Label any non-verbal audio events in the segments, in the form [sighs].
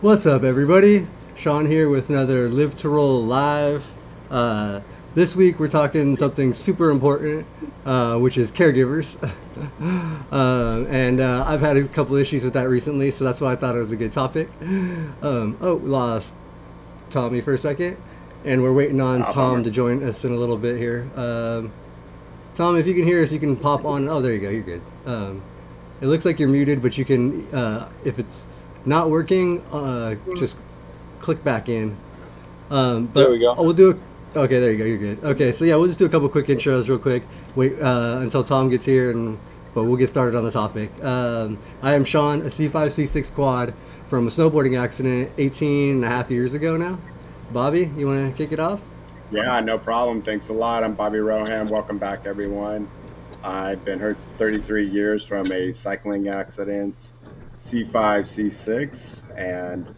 What's up, everybody? Shawn here with another Live to Roll Live. Uh, this week we're talking something super important, uh, which is caregivers. [laughs] uh, and uh, I've had a couple issues with that recently, so that's why I thought it was a good topic. Um, oh, lost Tommy for a second, and we're waiting on Oh, Tom to join us in a little bit here. Um, Tom, if you can hear us, you can pop on. Oh, there you go. You're good. Um, it looks like you're muted, but you can, uh, if it's not working, uh, just click back in. Um, but There we go. oh, we'll do a, okay, there you go. You're good. Okay, so yeah, we'll just do a couple quick intros real quick. Wait uh, until Tom gets here, and but we'll get started on the topic. Um, I am Shawn, a C5, C6 quad from a snowboarding accident 18 and a half years ago now. Bobby, you want to kick it off? Yeah, no problem. Thanks a lot. I'm Bobby Rohan. Welcome back, everyone. I've been hurt 33 years from a cycling accident, C5, C6, and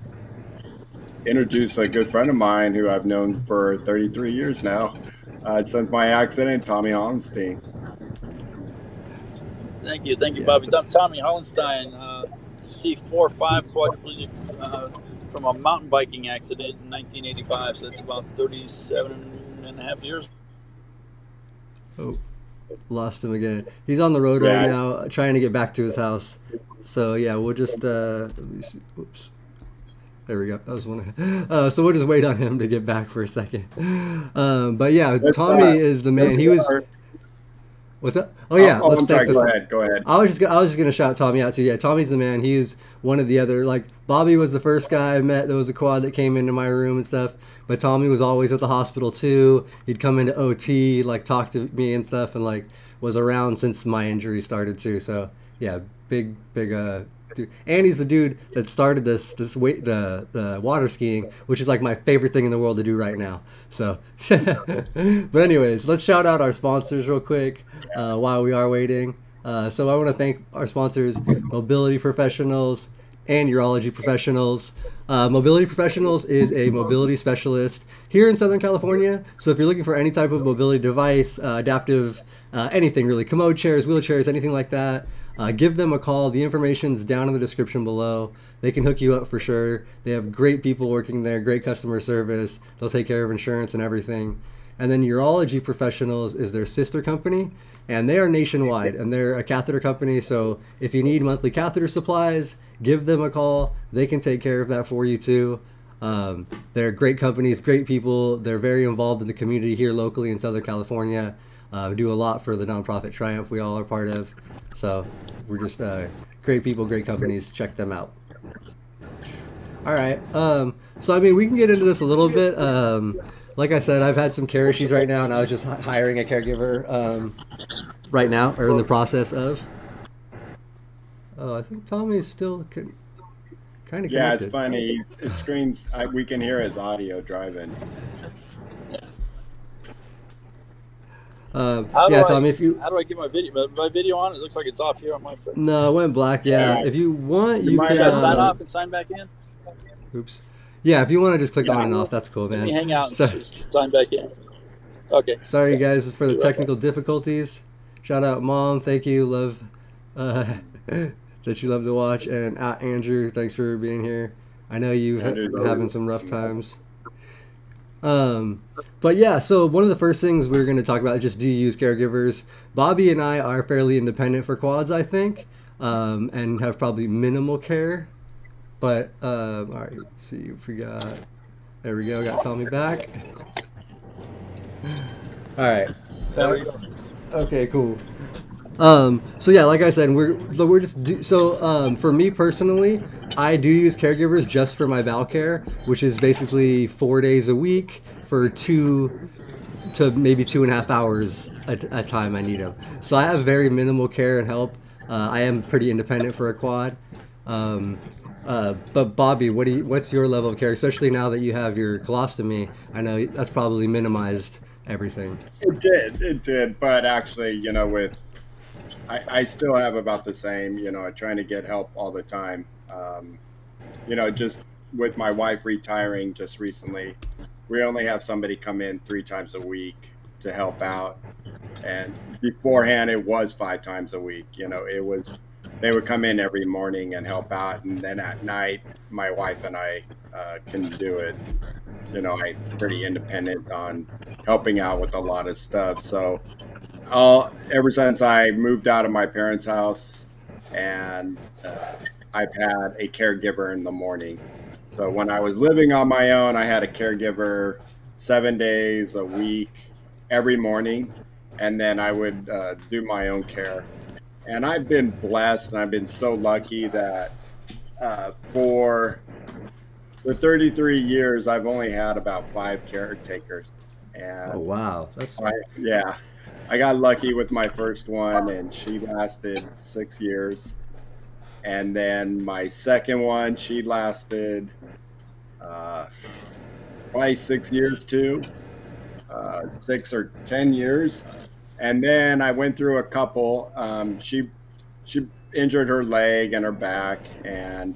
introduce a good friend of mine who I've known for 33 years now. Uh, since my accident, Tommy Hollenstein. Thank you, thank you, Bobby. I'm Tommy Hollenstein, uh, C45 quadriplegic uh, from a mountain biking accident in 1985. So it's about 37 and a half years. Oh, lost him again. He's on the road right now, trying to get back to his house. So yeah, we'll just uh, let me see. Oops. There we go. That was one. [laughs] Uh, so we'll just wait on him to get back for a second. [laughs] Um, but yeah, Tommy uh, is the man. He was. What's up? Oh yeah, Oh, let's I'm sorry. Go ahead. Go ahead. I was just gonna- I was just gonna shout Tommy out too. Yeah, Tommy's the man. He's one of the other like Bobby was the first guy I met that was a quad that came into my room and stuff. But Tommy was always at the hospital too. He'd come into OT, like talk to me and stuff, and like was around since my injury started too. So yeah, big big uh. Dude. And he's the dude that started this this weight the the water skiing, which is like my favorite thing in the world to do right now. So, [laughs] but anyways, let's shout out our sponsors real quick uh, while we are waiting. Uh, so I want to thank our sponsors, Mobility Professionals and Urology Professionals. Uh, mobility Professionals is a mobility specialist here in Southern California. So if you're looking for any type of mobility device, uh, adaptive, uh, anything really, commode chairs, wheelchairs, anything like that, uh, give them a call. The information's down in the description below. They can hook you up for sure. They have great people working there, great customer service. They'll take care of insurance and everything. And then Urology Professionals is their sister company, and they are nationwide, and they're a catheter company. So if you need monthly catheter supplies, give them a call. They can take care of that for you too. Um, they're great companies, great people. They're very involved in the community here locally in Southern California. Uh, do a lot for the nonprofit Triumph we all are part of. So we're just uh, great people, great companies. Check them out. All right. Um, so I mean, we can get into this a little bit. Um, like I said, I've had some care issues right now, and I was just hiring a caregiver um, right now, or in the process of. Oh, I think Tommy is still con- kind of Yeah, it's funny. His, his screens, I, we can hear his audio driving. Um, How do yeah, I- if you How do I get my video? My- My video on? It looks like it's off here on my. Phone. No, it went black. Yeah, Yeah. if you want, You you might can. Should sign uh, off and sign back in? Oops. Yeah, if you want to just click Yeah. on and off, that's cool, Let man. me hang out and So- sign back in. Okay. Sorry, guys, for the technical difficulties. Shout out, mom. Thank you. Love uh, [laughs] that you love to watch. And uh, Andrew, thanks for being here. I know you've Andrew's been having some rough times. Um, but yeah, so one of the first things we're going to talk about is just do you use caregivers? Bobby and I are fairly independent for quads, I think, um, and have probably minimal care. But um, all right, let's see if we got. There we go. Got Tommy back. All right. We. Okay, cool. Um, so yeah, like I said, we're we're just do, so um, for me personally, I do use caregivers just for my bowel care, which is basically four days a week for two to maybe two and a half hours a, a time I need them. So I have very minimal care and help. Uh, I am pretty independent for a quad. Um, uh, but Bobby, what do you, what's your level of care, especially now that you have your colostomy? I know that's probably minimized everything. It did, it did. But actually, you know, with I, I still have about the same. You know, trying to get help all the time. Um, you know, just with my wife retiring just recently, we only have somebody come in three times a week to help out. And beforehand, it was five times a week. You know, it was they would come in every morning and help out, and then at night, my wife and I uh, can do it. You know, I'm pretty independent on helping out with a lot of stuff. So, uh, ever since I moved out of my parents' house, and uh, I've had a caregiver in the morning. So when I was living on my own, I had a caregiver seven days a week, every morning, and then I would uh, do my own care. And I've been blessed, and I've been so lucky that uh, for for 33 years, I've only had about five caretakers. And Oh wow, that's I, yeah, I got lucky with my first one, and she lasted six years. And then my second one, she lasted uh, probably six years too, uh, six or ten years. And then I went through a couple. Um, she she injured her leg and her back, and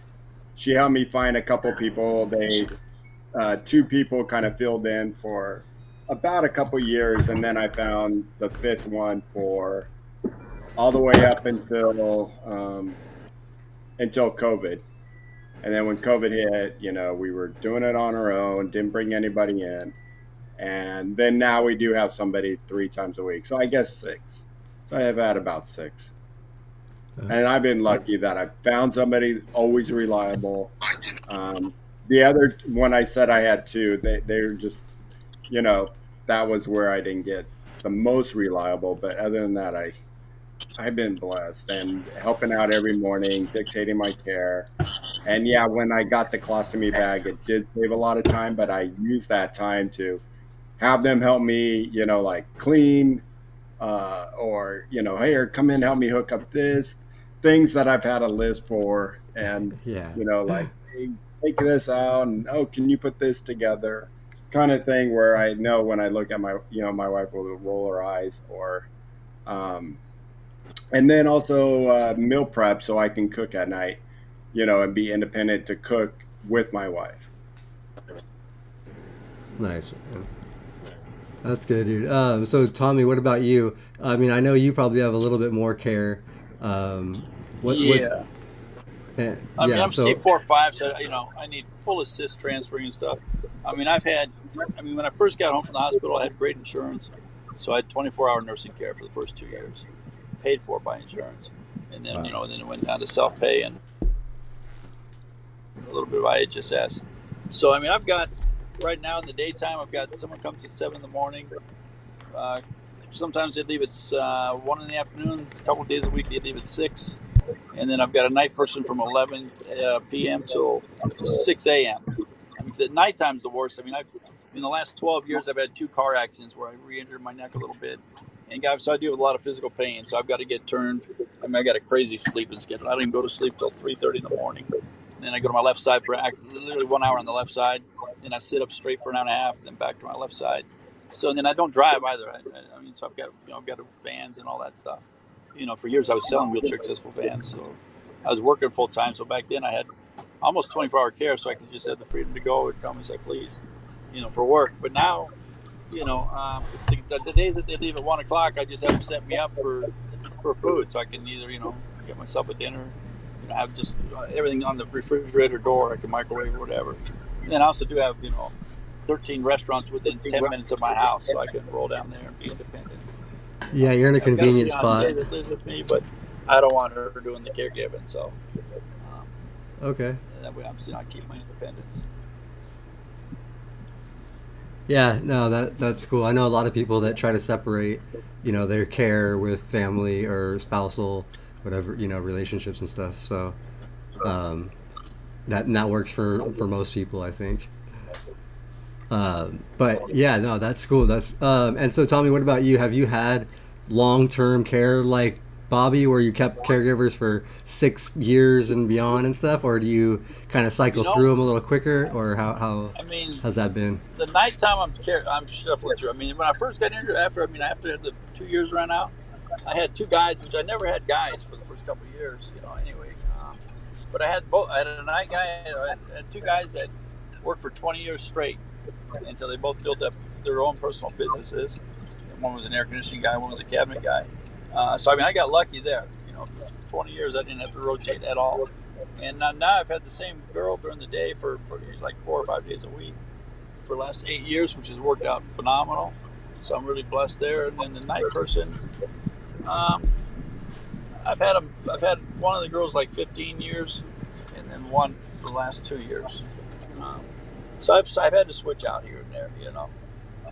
she helped me find a couple people. They uh, two people kind of filled in for about a couple years, and then I found the fifth one for all the way up until um, until COVID. And then when COVID hit, you know, we were doing it on our own, didn't bring anybody in. And then now we do have somebody three times a week. So I guess six. So I have had about six. And I've been lucky that I found somebody always reliable. Um, the other one I said I had two, they, they were just, you know, that was where I didn't get the most reliable. But other than that, I, I've been blessed and helping out every morning, dictating my care. And yeah, when I got the colostomy bag, it did save a lot of time, but I used that time to have them help me, you know, like clean uh, or, you know, hey, come in, help me hook up this, things that I've had a list for. And, yeah. you know, like, [sighs] hey, take this out and, oh, can you put this together? Kind of thing where I know when I look at my, you know, my wife will roll her eyes or, um, and then also uh, meal prep so I can cook at night, you know, and be independent to cook with my wife. Nice. That's good, dude. Um, so, Tommy, what about you? I mean, I know you probably have a little bit more care. Um, what, yeah. What's, eh, I mean, yeah, I'm so, C four five, so you know, I need full assist transferring and stuff. I mean, I've had, I mean, when I first got home from the hospital, I had great insurance, so I had 24 hour nursing care for the first two years, paid for by insurance, and then Wow. you know, and then it went down to self pay and a little bit of IHSS. So I mean, I've got right now in the daytime, I've got someone comes at seven in the morning. Uh, sometimes they leave at uh, one in the afternoon. A couple of days a week they leave at six, and then I've got a night person from 11 uh, p.m. till 6 a.m. I mean, at nighttime's the worst. I mean, I've in the last 12 years I've had two car accidents where I re-injured my neck a little bit, and guys, so I deal with a lot of physical pain. So I've got to get turned. I mean, I got a crazy sleeping schedule. I don't even go to sleep till 3:30 in the morning. Then I go to my left side for literally one hour on the left side. Then I sit up straight for an hour and a half. Then back to my left side. So then I don't drive either. I, I- I mean, so I've got you know I've got vans and all that stuff. You know, for years I was selling wheelchair accessible vans. So I was working full time. So back then I had almost 24 hour care, so I could just have the freedom to go and come as I please. You know, for work. But now, you know, um, the, the days that they leave at one o'clock, I just have them set me up for for food, so I can either you know get myself a dinner, you know, have just uh, everything on the refrigerator door. I can microwave or whatever. And then I also do have you know 13 restaurants within 10 minutes of my house, so I can roll down there and be independent. yeah, you're in a I've got a convenient spot. that lives with me, but I don't want her doing the caregiving, so um, Okay. that way I'm still not keep my independence. Yeah, no, that that's cool. I know a lot of people that try to separate, you know, their care with family or spousal, whatever, you know, relationships and stuff. So, um, that that works for for most people, I think. Um, but yeah, no, that's cool. That's um, and so, Tommy, what about you? Have you had long term care like Bobby, where you kept caregivers for six years and beyond and stuff, or do you kind of cycle You know- through them a little quicker, or how how I mean, how's that been? the nighttime I'm care I'm shuffling through. I mean, when I first got injured, after I mean, after the two years ran out, I had two guys, which I never had guys for the first couple of years. You know, anyway. Um, but I had both. I had a night guy. I had, two guys that worked for 20 years straight until they both built up their own personal businesses. And one was an air conditioning guy, one was a cabinet guy. Uh, so I mean, I got lucky there. You know, for 20 years I didn't have to rotate at all. And now, now I've had the same girl during the day for, for like four or five days a week for the last eight years, which has worked out phenomenal. So I'm really blessed there. And then the night person, um, I've had them. I've had one of the girls like 15 years, and then one for the last two years. Um, so I've, I've had to switch out here and there. You know,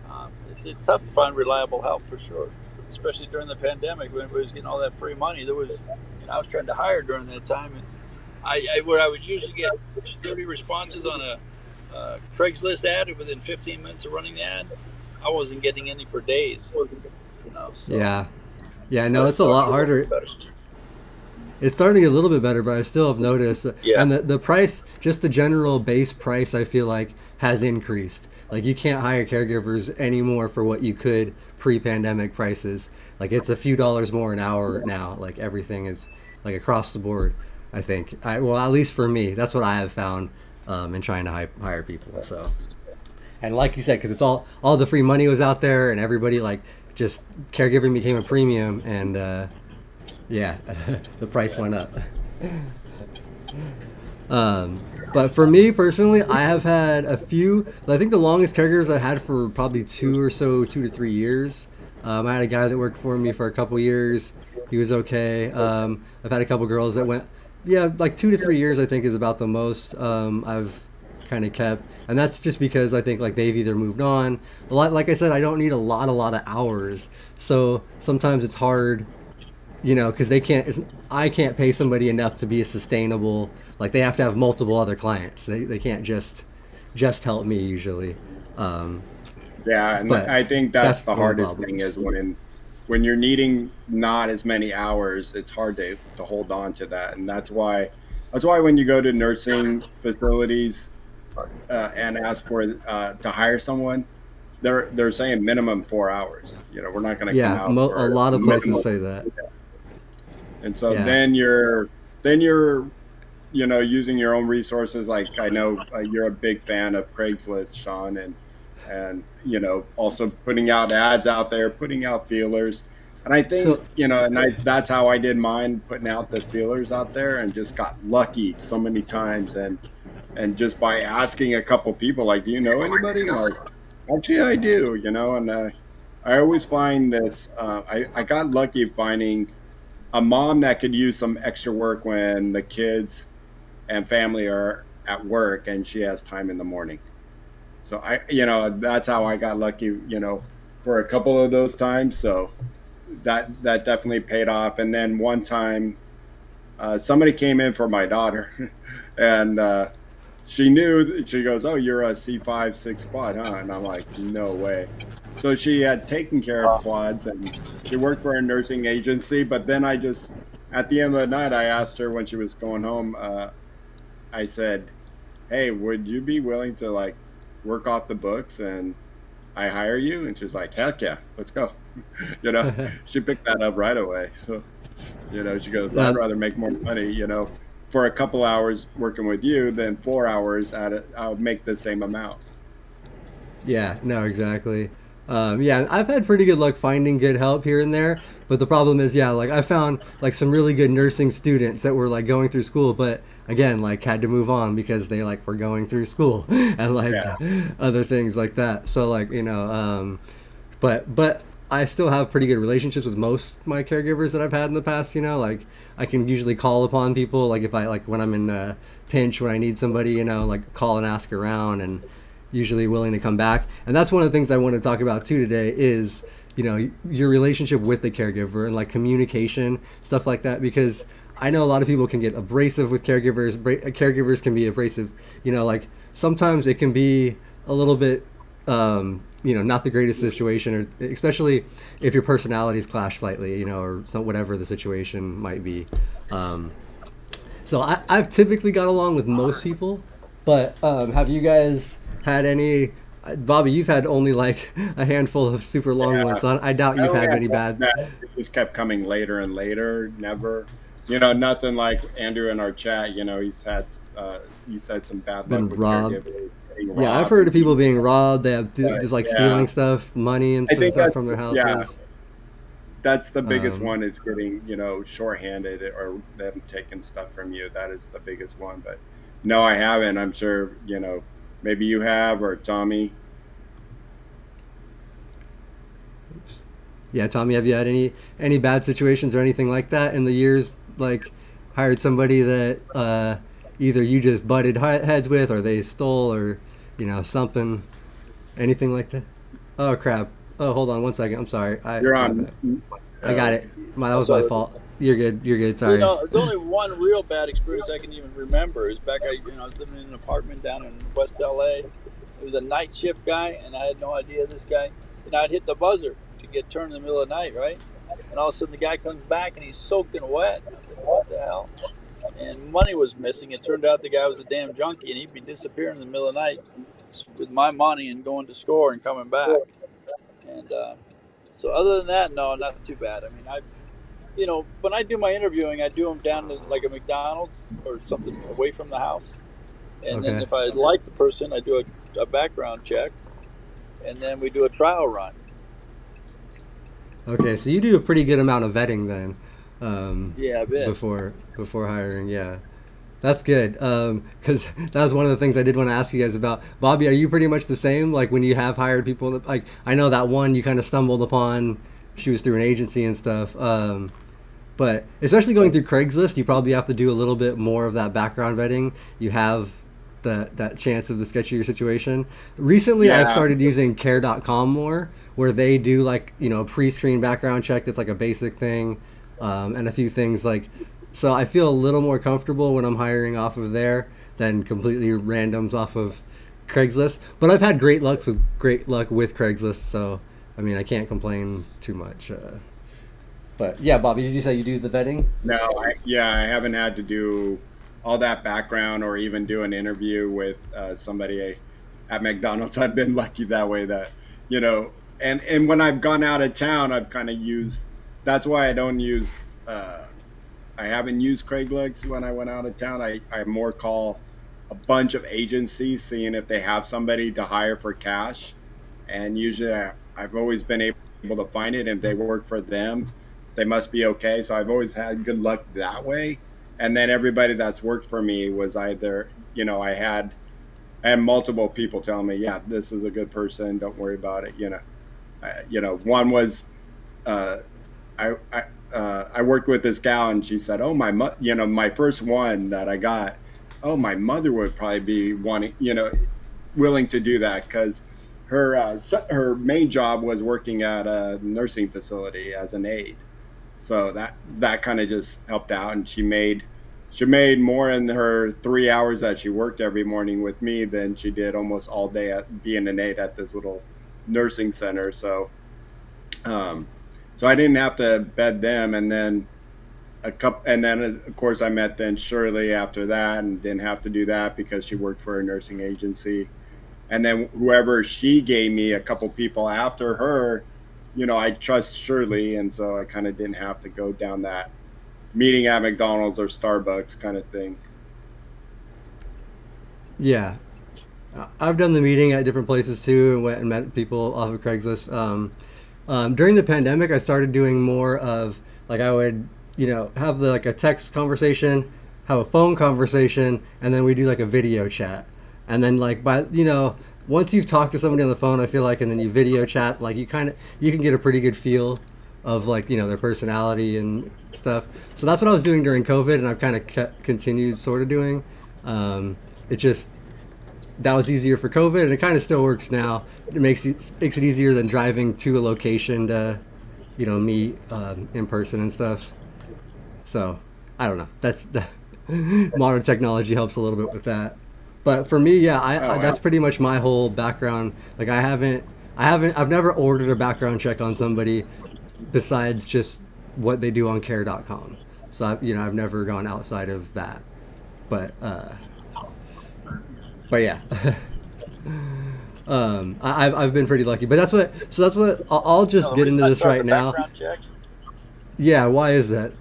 um, it's, it's tough to find reliable help for sure, especially during the pandemic when everybody was getting all that free money. There was, you know, I was trying to hire during that time, and I, I where I would usually get 30 responses on a, a Craigslist ad, within 15 minutes of running the ad, I wasn't getting any for days. You know, so Yeah. Yeah, no, it's a lot harder. It's starting to get a little bit better, but I still have noticed. Yeah. And the, the price, just the general base price, I feel like has increased. Like you can't hire caregivers anymore for what you could pre-pandemic prices. Like it's a few dollars more an hour now. Like everything is like across the board. I think. I, well, at least for me, that's what I have found um, in trying to hi- hire people. So, and like you said, because it's all all the free money was out there, and everybody like just caregiving became a premium, and uh, yeah, [laughs] the price went up. [laughs] Um, but for me personally, I have had a few. I think the longest caregivers I had for probably two or so, two to three years. Um, I had a guy that worked for me for a couple years. He was okay. Um, I've had a couple girls that went, yeah, like two to three years. I think is about the most um, I've kind of kept, and that's just because I think like they've either moved on. A lot, like I said, I don't need a lot, a lot of hours. So sometimes it's hard you know because they can't i can't pay somebody enough to be a sustainable like they have to have multiple other clients they, they can't just just help me usually um, Yeah, and I think that's, that's the hardest thing is when when you're needing not as many hours, it's hard to, to hold on to that, and that's why that's why when you go to nursing facilities uh, and ask for uh, to hire someone, they're they're saying minimum four hours. You know, we're not going to come yeah out. mo- a lot of places minimum. say that And so Yeah. then you're then you're you know using your own resources. Like I know uh, you're a big fan of Craigslist, Shawn, and and you know also putting out ads out there, putting out feelers. And I think So- you know, and I, that's how I did mine, putting out the feelers out there, and just got lucky so many times, and and just by asking a couple people, like, do you know anybody? Like, actually, I do, you know, and uh, I always find this. Uh, I I got lucky finding a mom that could use some extra work when the kids and family are at work and she has time in the morning. So I, you know, that's how I got lucky, you know, for a couple of those times. So that that definitely paid off. And then one time, uh, somebody came in for my daughter, [laughs] and uh, she knew. She goes, "Oh, you're a C five six quad, huh?" And I'm like, "No way." So she had taken care of quads and she worked for a nursing agency. But then I just, at the end of the night, I asked her when she was going home. Uh, I said, "Hey, would you be willing to like work off the books and I hire you?" And she's like, "Heck yeah, let's go." [laughs] you know, [laughs] she picked that up right away. So, you know, she goes, "I'd rather make more money." You know. For a couple hours working with you, than four hours at it, I'll make the same amount. Yeah, no, exactly. Um, yeah, I've had pretty good luck finding good help here and there, but the problem is, yeah, like I found like some really good nursing students that were like going through school, but again, like had to move on because they like were going through school [laughs] and like Yeah. other things like that. So like you know, um, but but I still have pretty good relationships with most my caregivers that I've had in the past. You know, like I can usually call upon people, like if I like when I'm in a pinch when I need somebody, you know, like call and ask around and usually willing to come back. And that's one of the things I want to talk about too today is, you know, your relationship with the caregiver and like communication, stuff like that because I know a lot of people can get abrasive with caregivers. Bra- Caregivers can be abrasive, you know, like sometimes it can be a little bit um, you know, not the greatest situation, or especially if your personalities clash slightly, you know, or some, whatever the situation might be. Um, so I, I've typically got along with most people, but um, have you guys had any? Bobby, you've had only like a handful of super long Yeah. ones. So I, I doubt you've had had one bad. that it just kept coming later and later. Never, you know, nothing like Andrew in our chat. You know, he's had uh, he's had some bad Been luck robbed. Yeah, I've heard of people being robbed. They have But, just like yeah. stealing stuff, money and stuff from their houses. yeah. that's the biggest Um, one is getting you know shorthanded or them taking stuff from you. That is the biggest one. But no, I haven't. I'm sure you know maybe you have or Tommy. Yeah, Tommy, have you had any any bad situations or anything like that in the years? Like hired somebody that uh, either you just butted heads with, or they stole, or you know something, anything like that. Oh crap! Oh, hold on one second. I'm sorry. I, You're on. I got it. My, that was my fault. You're good. You're good. Sorry. You know, there's only one real bad experience I can even remember. Is back I, you know, I was living in an apartment down in West LA. It was a night shift guy, and I had no idea this guy. And I'd hit the buzzer to get turned in the middle of the night, right? And all of a sudden, the guy comes back and he's soaked in wet. And I'm thinking, what the hell? And money was missing. It turned out the guy was a damn junkie, and he'd be disappearing in the middle of the night with my money and going to score and coming back. And uh, so, other than that, no, not too bad. I mean, I you know, when I do my interviewing, I do them down to like a McDonald's or something away from the house. And then if I like the person, I do a, a background check. And then we do a trial run. Okay, so you do a pretty good amount of vetting then, um, Yeah, a bit. before before hiring. Yeah, that's good. Because [laughs] that was one of the things I did want to ask you guys about. Bobby, are you pretty much the same? Like when you have hired people, like I know that one you kind of stumbled upon. She was through an agency and stuff. Um, but especially going through Craigslist, you probably have to do a little bit more of that background vetting. You have that that chance of the sketchier situation. Recently, I've started using Care.com more, where they do like you know a pre-screen background check. That's like a basic thing, um, and a few things like. So I feel a little more comfortable when I'm hiring off of there than completely randoms off of Craigslist. But I've had great luck with great luck with Craigslist, so I mean I can't complain too much. Uh, but yeah, Bobby, did you say you do the vetting? No, I, yeah, I haven't had to do all that background or even do an interview with uh, somebody at McDonald's. [laughs] I've been lucky that way that you know, and and when I've gone out of town, I've kind of used. That's why I don't use. Uh, I haven't used Craigslist when I went out of town. I I more call a bunch of agencies, seeing if they have somebody to hire for cash, and usually I, I've always been able to find it. If they work for them, they must be okay. So I've always had good luck that way. And then everybody that's worked for me was either, you know, I had, had multiple people telling me, yeah, this is a good person. Don't worry about it. You know, you know, one was, uh, I, I, uh, I worked with this gal and she said, oh, my, mo-, you know, my first one that I got, oh, my mother would probably be wanting, you know, willing to do that because her, uh, her main job was working at a nursing facility as an aide. So that that kind of just helped out and she made she made more in her three hours that she worked every morning with me than she did almost all day at being an aide at this little nursing center. So um so i didn't have to bed them and then a couple and then of course i met then shirley after that and didn't have to do that because she worked for a nursing agency and then whoever she gave me a couple people after her you know, I trust Shirley, and so I kind of didn't have to go down that meeting at McDonald's or Starbucks kind of thing. Yeah, I've done the meeting at different places too, and went and met people off of Craigslist. Um, um, during the pandemic, I started doing more of like I would, you know, have the, like a text conversation, have a phone conversation, and then we do like a video chat. And then like by you know, once you've talked to somebody on the phone, I feel like, and then you video chat, like you kind of you can get a pretty good feel of like you know their personality and stuff. So that's what I was doing during COVID, and I've kind of continued sort of doing. Um, it just that was easier for COVID, and it kind of still works now. It makes it makes it easier than driving to a location to, you know, meet um, in person and stuff. So I don't know. That's the [laughs] modern technology helps a little bit with that. But for me, yeah, I, Oh, I, that's pretty much my whole background. Like I haven't, I haven't, I've never ordered a background check on somebody besides just what they do on Care.com. So I, you know, I've never gone outside of that. But uh, but yeah. [laughs] um, I, I've, I've been pretty lucky, but that's what. So that's what. I'll, I'll just No, get into this right now. check, Yeah. Why is that?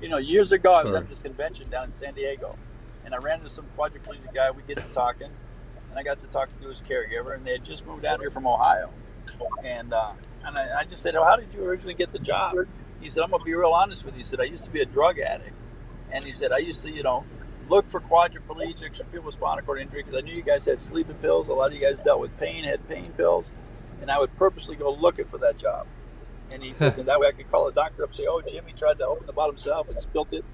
you know, years ago, I was at this convention down in San Diego, and I ran into some quadriplegic guy. We get to talking, and I got to talk to his caregiver, and they had just moved out here from Ohio, and uh, and I, I just said, "Oh, how did you originally get the job?" He said, "I'm gonna be real honest with you." He said, "I used to be a drug addict, and he said I used to, you know, look for quadriplegics or people with spinal cord injury because I knew you guys had sleeping pills. A lot of you guys dealt with pain, had pain pills, and I would purposely go looking for that job." And he said, and that way I could call a doctor up and say, "Oh, Jimmy tried to open the bottom himself and spilt it."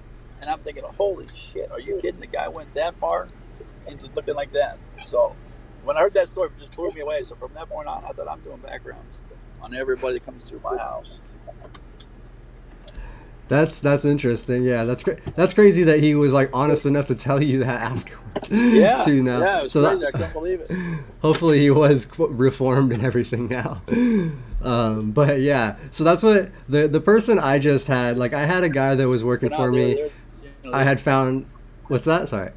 And I'm thinking, "Holy shit! Are you kidding? The guy went that far into looking like that." So when I heard that story, it just blew me away. So from that point on, I thought I'm doing backgrounds on everybody that comes through my house. That's that's interesting. Yeah, that's cra- that's crazy that he was like honest enough to tell you that [laughs] afterwards. Yeah, too now. yeah, so crazy. that, I couldn't believe it. [laughs] hopefully he was reformed and everything now. [laughs] Um, but yeah, so that's what the the person I just had. Like I had a guy that was working for me. you know, I had found what's that? Sorry.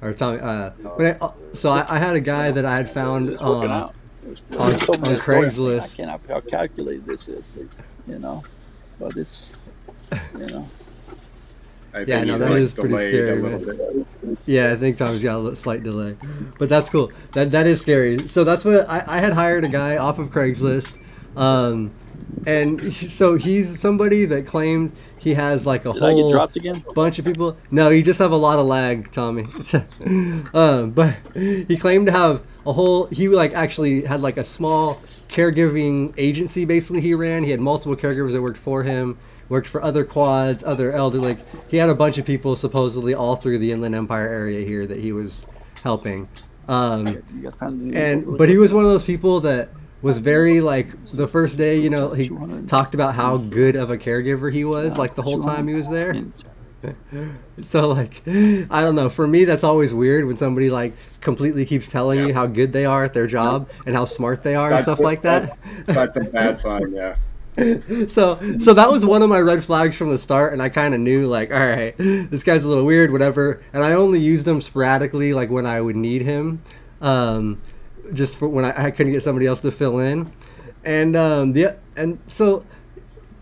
Or Tommy. Uh, but I, so I, I had a guy that I had found um. On- he told me on that story. I'm like, Craigslist. I can't how calculated this is, you know. But it's, you know. [laughs] I Yeah, no, that like, is pretty scary, a little bit. Yeah, I think Tommy's got a little slight delay, but that's cool. That that is scary. So that's what I, I had hired a guy off of Craigslist, um, and he- so he's somebody that claimed he has like a Did I get whole dropped again? bunch of people. No, you just have a lot of lag, Tommy. [laughs] um, but he claimed to have a whole. He like actually had like a small caregiving agency. Basically, he ran. He had multiple caregivers that worked for him. Worked for other quads, other elder. Like he had a bunch of people supposedly all through the Inland Empire area here that he was helping. Um, You got time to do and but he was one of those people that was very like the first day you know he talked about how good of a caregiver he was like the whole time he was there [laughs] so like i don't know. For me that's always weird when somebody like completely keeps telling you how good they are at their job and how smart they are and stuff like that. That's a bad sign. Yeah. [laughs] so so that was one of my red flags from the start and i kind of knew like all right this guy's a little weird whatever. And i only used him sporadically like when i would need him um, just for when I, I couldn't get somebody else to fill in. And um, the and so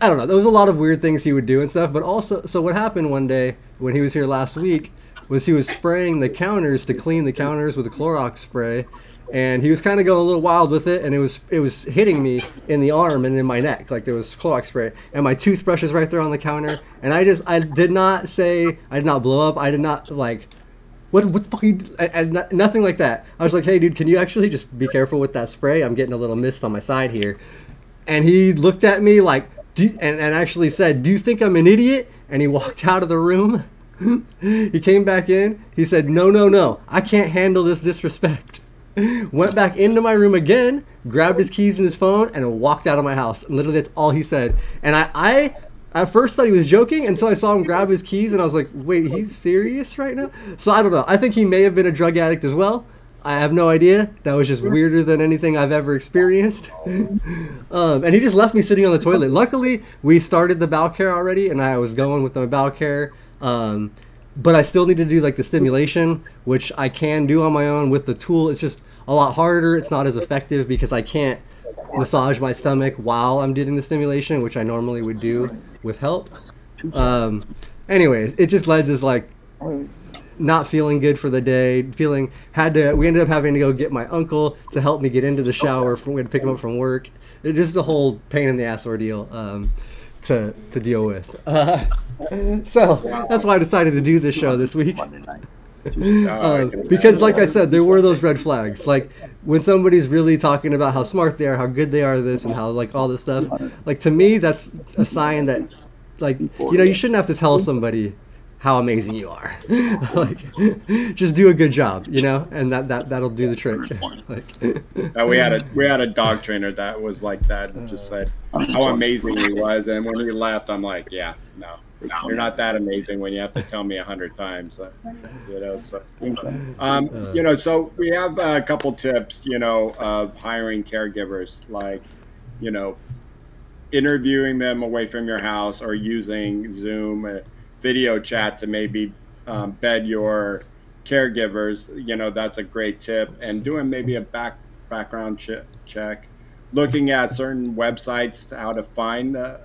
i don't know there was a lot of weird things he would do and stuff but also so what happened one day when he was here last week was he was spraying the counters to clean the counters with a Clorox spray, and he was kind of going a little wild with it, and it was it was hitting me in the arm and in my neck, like there was Clorox spray, and my toothbrush is right there on the counter, and I just I did not say I did not blow up, I did not like. What, what the fuck you, and no- nothing like that. I was like, hey, dude, can you actually just be careful with that spray? I'm getting a little mist on my side here. And he looked at me like, you, and, and actually said, do you think I'm an idiot? And he [laughs] walked out of the room. [laughs] he came back in. He said, no, no, no, I can't handle this disrespect. [laughs] Went back into my room again, grabbed his keys and his phone, and walked out of my house. And literally, that's all he said. And I, I at first thought he was joking until I saw him grab his keys, and I was like, wait, he's serious right now? So I don't know. I think he may have been a drug addict as well. I have no idea. That was just weirder than anything I've ever experienced. [laughs] um, and he just left me sitting on the toilet. Luckily, we started the bowel care already, and I was going with the bowel care. Um, but I still need to do like the stimulation, which I can do on my own with the tool. It's just a lot harder. It's not as effective because I can't massage my stomach while I'm doing the stimulation, which I normally would do with help. Um, anyways, it just led to like not feeling good for the day, feeling had to. We ended up having to go get my uncle to help me get into the shower. From, we had to pick him up from work. It just the whole pain in the ass ordeal um, to to deal with. [laughs] Uh, so that's why I decided to do this show this week. Monday night. [laughs] I can because, like I said, there were those red flags. Like when somebody's really talking about how smart they are, how good they are, this and how like all this stuff. Like to me, that's a sign that, like you know, you shouldn't have to tell somebody how amazing you are. [laughs] like just do a good job, you know, and that that that'll do the trick. [laughs] like Uh, we had a [laughs] we had a dog trainer that was like that and just said how amazing he was and when he left i'm like yeah no you're not that amazing when you have to tell me a hundred times uh, you know so um, you know so we have a couple tips you know of hiring caregivers like you know interviewing them away from your house or using zoom uh, video chat to maybe um, bed your caregivers you know that's a great tip and doing maybe a back background che- check looking at certain websites to how to find uh,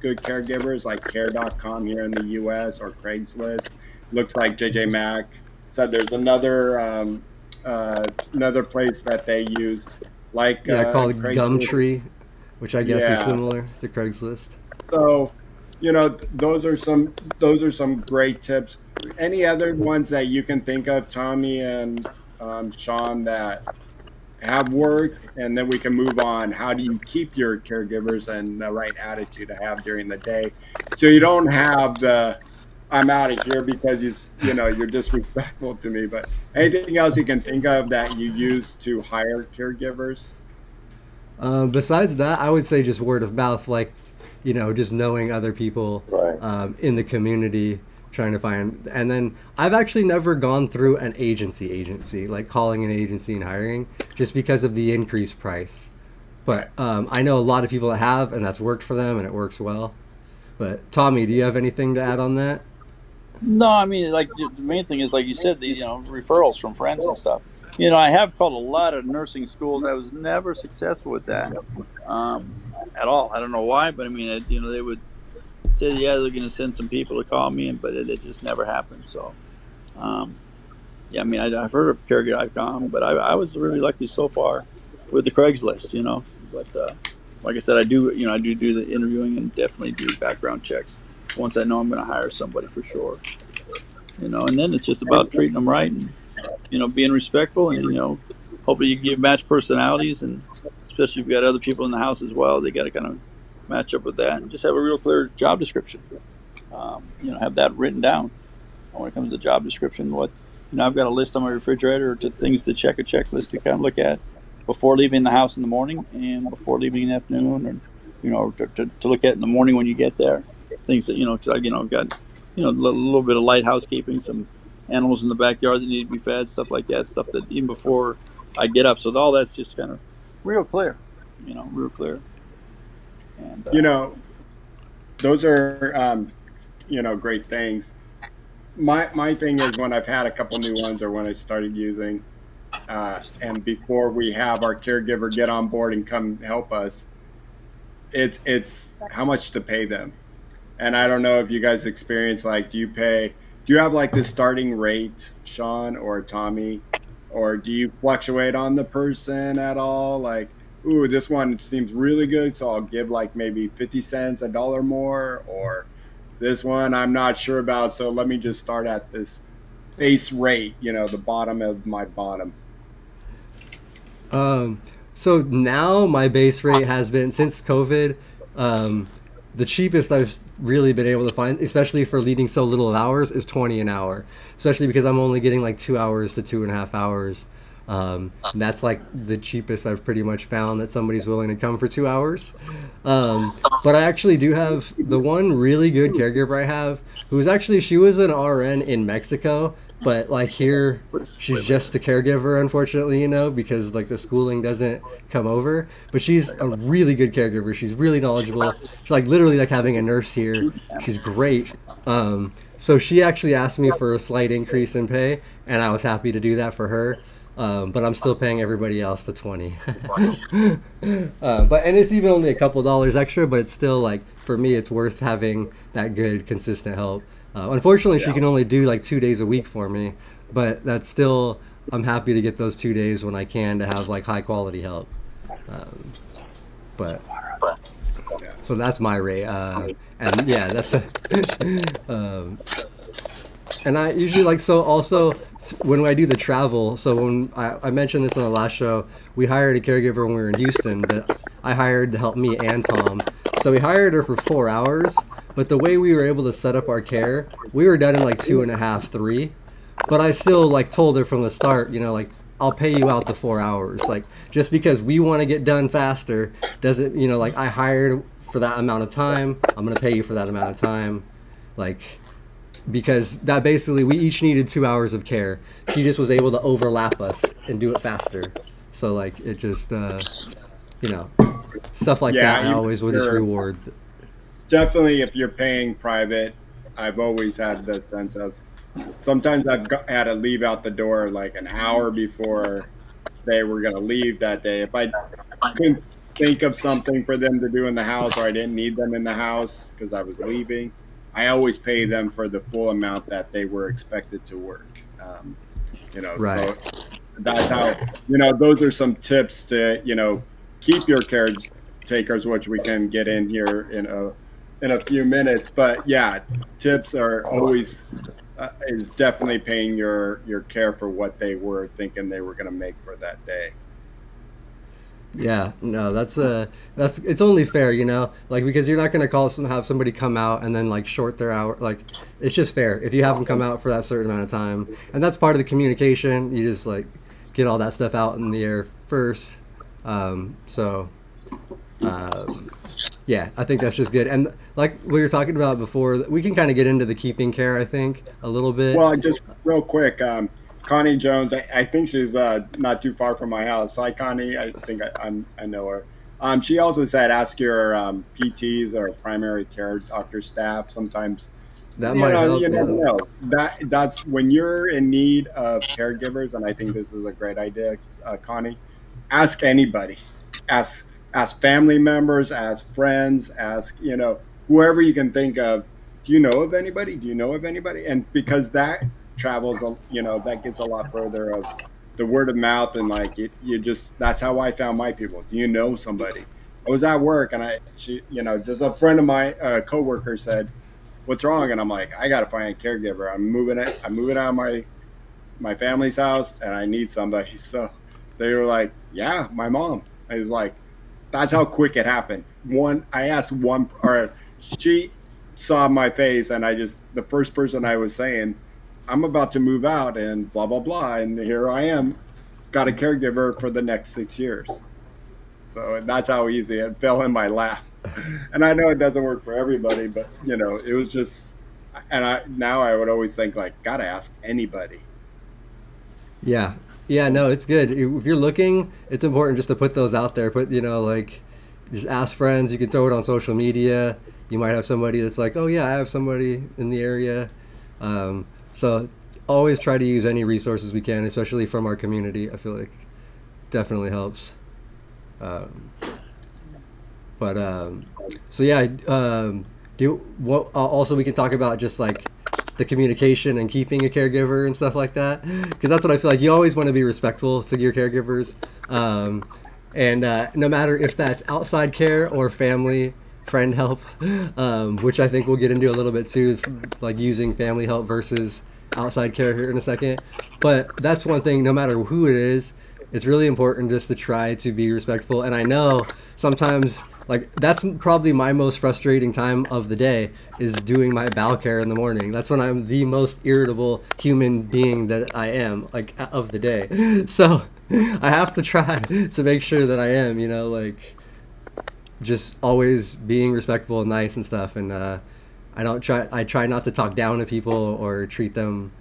good caregivers like care.com here in the us or craigslist looks like jj mack said there's another um, uh, another place that they used like Yeah, uh, called Craigslist. Gumtree, which I guess Yeah. is similar to Craigslist. So, you know, those are some those are some great tips. Any other ones that you can think of, Tommy and um, Sean, that have worked, and then we can move on. How do you keep your caregivers and the right attitude to have during the day, so you don't have the I'm out of here because you you know you're disrespectful to me. But anything else you can think of that you use to hire caregivers? Um, besides that, I would say just word of mouth, like, you know, just knowing other people Right. um, in the community, trying to find. And then I've actually never gone through an agency agency, like calling an agency and hiring, just because of the increased price. But um, I know a lot of people that have, and that's worked for them, and it works well. But Tommy, do you have anything to add on that? No, I mean, like the the main thing is, like you said, the you know referrals from friends and stuff. You know, I have called a lot of nursing schools. I was never successful with that um, at all. I don't know why, but I mean, it, you know, they would say, yeah, they're going to send some people to call me, but it, it just never happened. So, um, yeah, I mean, I, I've heard of Caregiver.com, but I, I was really lucky so far with the Craigslist. You know, but uh, like I said, I do, you know, I do do the interviewing and definitely do background checks once I know I'm going to hire somebody for sure. You know, and then it's just about treating them right and you know being respectful and you know hopefully you give match personalities and especially if you've got other people in the house as well, they got to kind of match up with that and just have a real clear job description. Um, you know, have that written down when it comes to job description. What you know, I've got a list on my refrigerator to things to check, a checklist to kind of look at before leaving the house in the morning and before leaving in the afternoon, or you know, to, to, to look at in the morning when you get there. Things that you know, because I you know got you know a little, little bit of light housekeeping, some animals in the backyard that need to be fed, stuff like that, stuff that even before I get up. So all that's just kind of real clear, you know, real clear. And uh, you know, those are um, you know great things. My my thing is when I've had a couple new ones or when I started using, uh, and before we have our caregiver get on board and come help us, it's it's how much to pay them, and I don't know if you guys experience like do you pay do you have like the starting rate, Shawn or Tommy, or do you fluctuate on the person at all like? ooh, this one seems really good, so I'll give like maybe 50 cents, a dollar more, or this one I'm not sure about, so let me just start at this base rate, you know, the bottom of my bottom. Um, so now my base rate has been since COVID, um, the cheapest I've really been able to find, especially for leading so little hours, is twenty an hour. Especially because I'm only getting like two hours to two and a half hours. Um, that's like the cheapest I've pretty much found that somebody's willing to come for two hours. Um, but I actually do have the one really good caregiver I have, who's actually she was an RN in Mexico, but like here she's just a caregiver unfortunately you know because like the schooling doesn't come over. But she's a really good caregiver. She's really knowledgeable. She's like literally like having a nurse here. She's great. Um, so she actually asked me for a slight increase in pay and i was happy to do that for her. Um, but i'm still paying everybody else the 20 [laughs] uh, but and it's even only a couple dollars extra but it's still like for me it's worth having that good consistent help uh, unfortunately, she can only do like two days a week for me, but that's still I'm happy to get those two days when I can to have like high quality help. Um, but so that's my rate, uh, and yeah, that's a. [laughs] um, and I usually like so also when I do the travel. So when I, I mentioned this on the last show, we hired a caregiver when we were in Houston that I hired to help me and Tom. So we hired her for four hours, but the way we were able to set up our care, we were done in like two and a half, three. But I still like told her from the start, you know, like I'll pay you out the four hours. Like just because we want to get done faster doesn't, you know, like I hired for that amount of time, I'm gonna pay you for that amount of time. Like because that basically we each needed two hours of care. She just was able to overlap us and do it faster. So like it just uh, you know stuff like Yeah, that. I always would just reward. Definitely, if you're paying private, I've always had the sense of sometimes I've got, had to leave out the door like an hour before they were going to leave that day. If I couldn't think of something for them to do in the house or I didn't need them in the house because I was leaving, I always pay them for the full amount that they were expected to work. Um, You know, Right. so that's how you know those are some tips to you know keep your caretakers, which we can get in here in a in a few minutes. But yeah, tips are always uh, is definitely paying your your care for what they were thinking they were going to make for that day. Yeah, no, that's uh that's it's only fair, you know, like because you're not gonna call some have somebody come out and then like short their hour. Like it's just fair if you have them come out for that certain amount of time, and that's part of the communication. You just like get all that stuff out in the air first. Um, so, um, yeah, I think that's just good. And like we were talking about before, we can kind of get into the keeping care. I think a little bit. Well, just real quick, um, Connie Jones. I, I think she's uh, not too far from my house. Hi, Connie. I think I, I'm, I know her. Um, she also said ask your um, PTs or primary care doctor staff. Sometimes that you might know, help. you yeah. never know. That that's when you're in need of caregivers, and I think this is a great idea, uh, Connie. Ask anybody. Ask ask family members, ask friends, ask you know whoever you can think of. Do you know of anybody? Do you know of anybody? And because that travels, you know, that gets a lot further of the word of mouth and like it, you just that's how I found my people. Do you know somebody? I was at work and I, she, you know, just a friend of my uh, coworker said, "What's wrong?" And I'm like, "I got to find a caregiver. I'm moving it. I'm moving out of my my family's house and I need somebody." [laughs] So they were like, "Yeah, my mom." I was like, "That's how quick it happened." One, I asked one, or she saw my face and I just the first person I was saying, "I'm about to move out," and blah blah blah, and here I am, got a caregiver for the next six years. So that's how easy it fell in my lap. And I know it doesn't work for everybody, but you know, it was just. And I now I would always think like, gotta ask anybody. Yeah. Yeah, no, it's good. If you're looking, it's important just to put those out there. Put, you know, like, just ask friends. You can throw it on social media. You might have somebody that's like, oh, yeah, I have somebody in the area. Um, so always try to use any resources we can, especially from our community. I feel like definitely helps. Um, but, um, so yeah, um, do you, what, uh, also we can talk about just like the communication and keeping a caregiver and stuff like that. Because that's what i feel like. You always want to be respectful to your caregivers um, and uh, no matter if that's outside care or family friend help [laughs] um, which i think we'll get into a little bit too like using family help versus outside care here in a second. But that's one thing no matter who it is it's really important just to try to be respectful. And i know sometimes like that's probably my most frustrating time of the day is doing my bowel care in the morning. That's when i'm the most irritable human being that i am like of the day. [laughs] So i have to try to make sure that i am you know like just always being respectful and nice and stuff. And uh i don't try i try not to talk down to people or treat them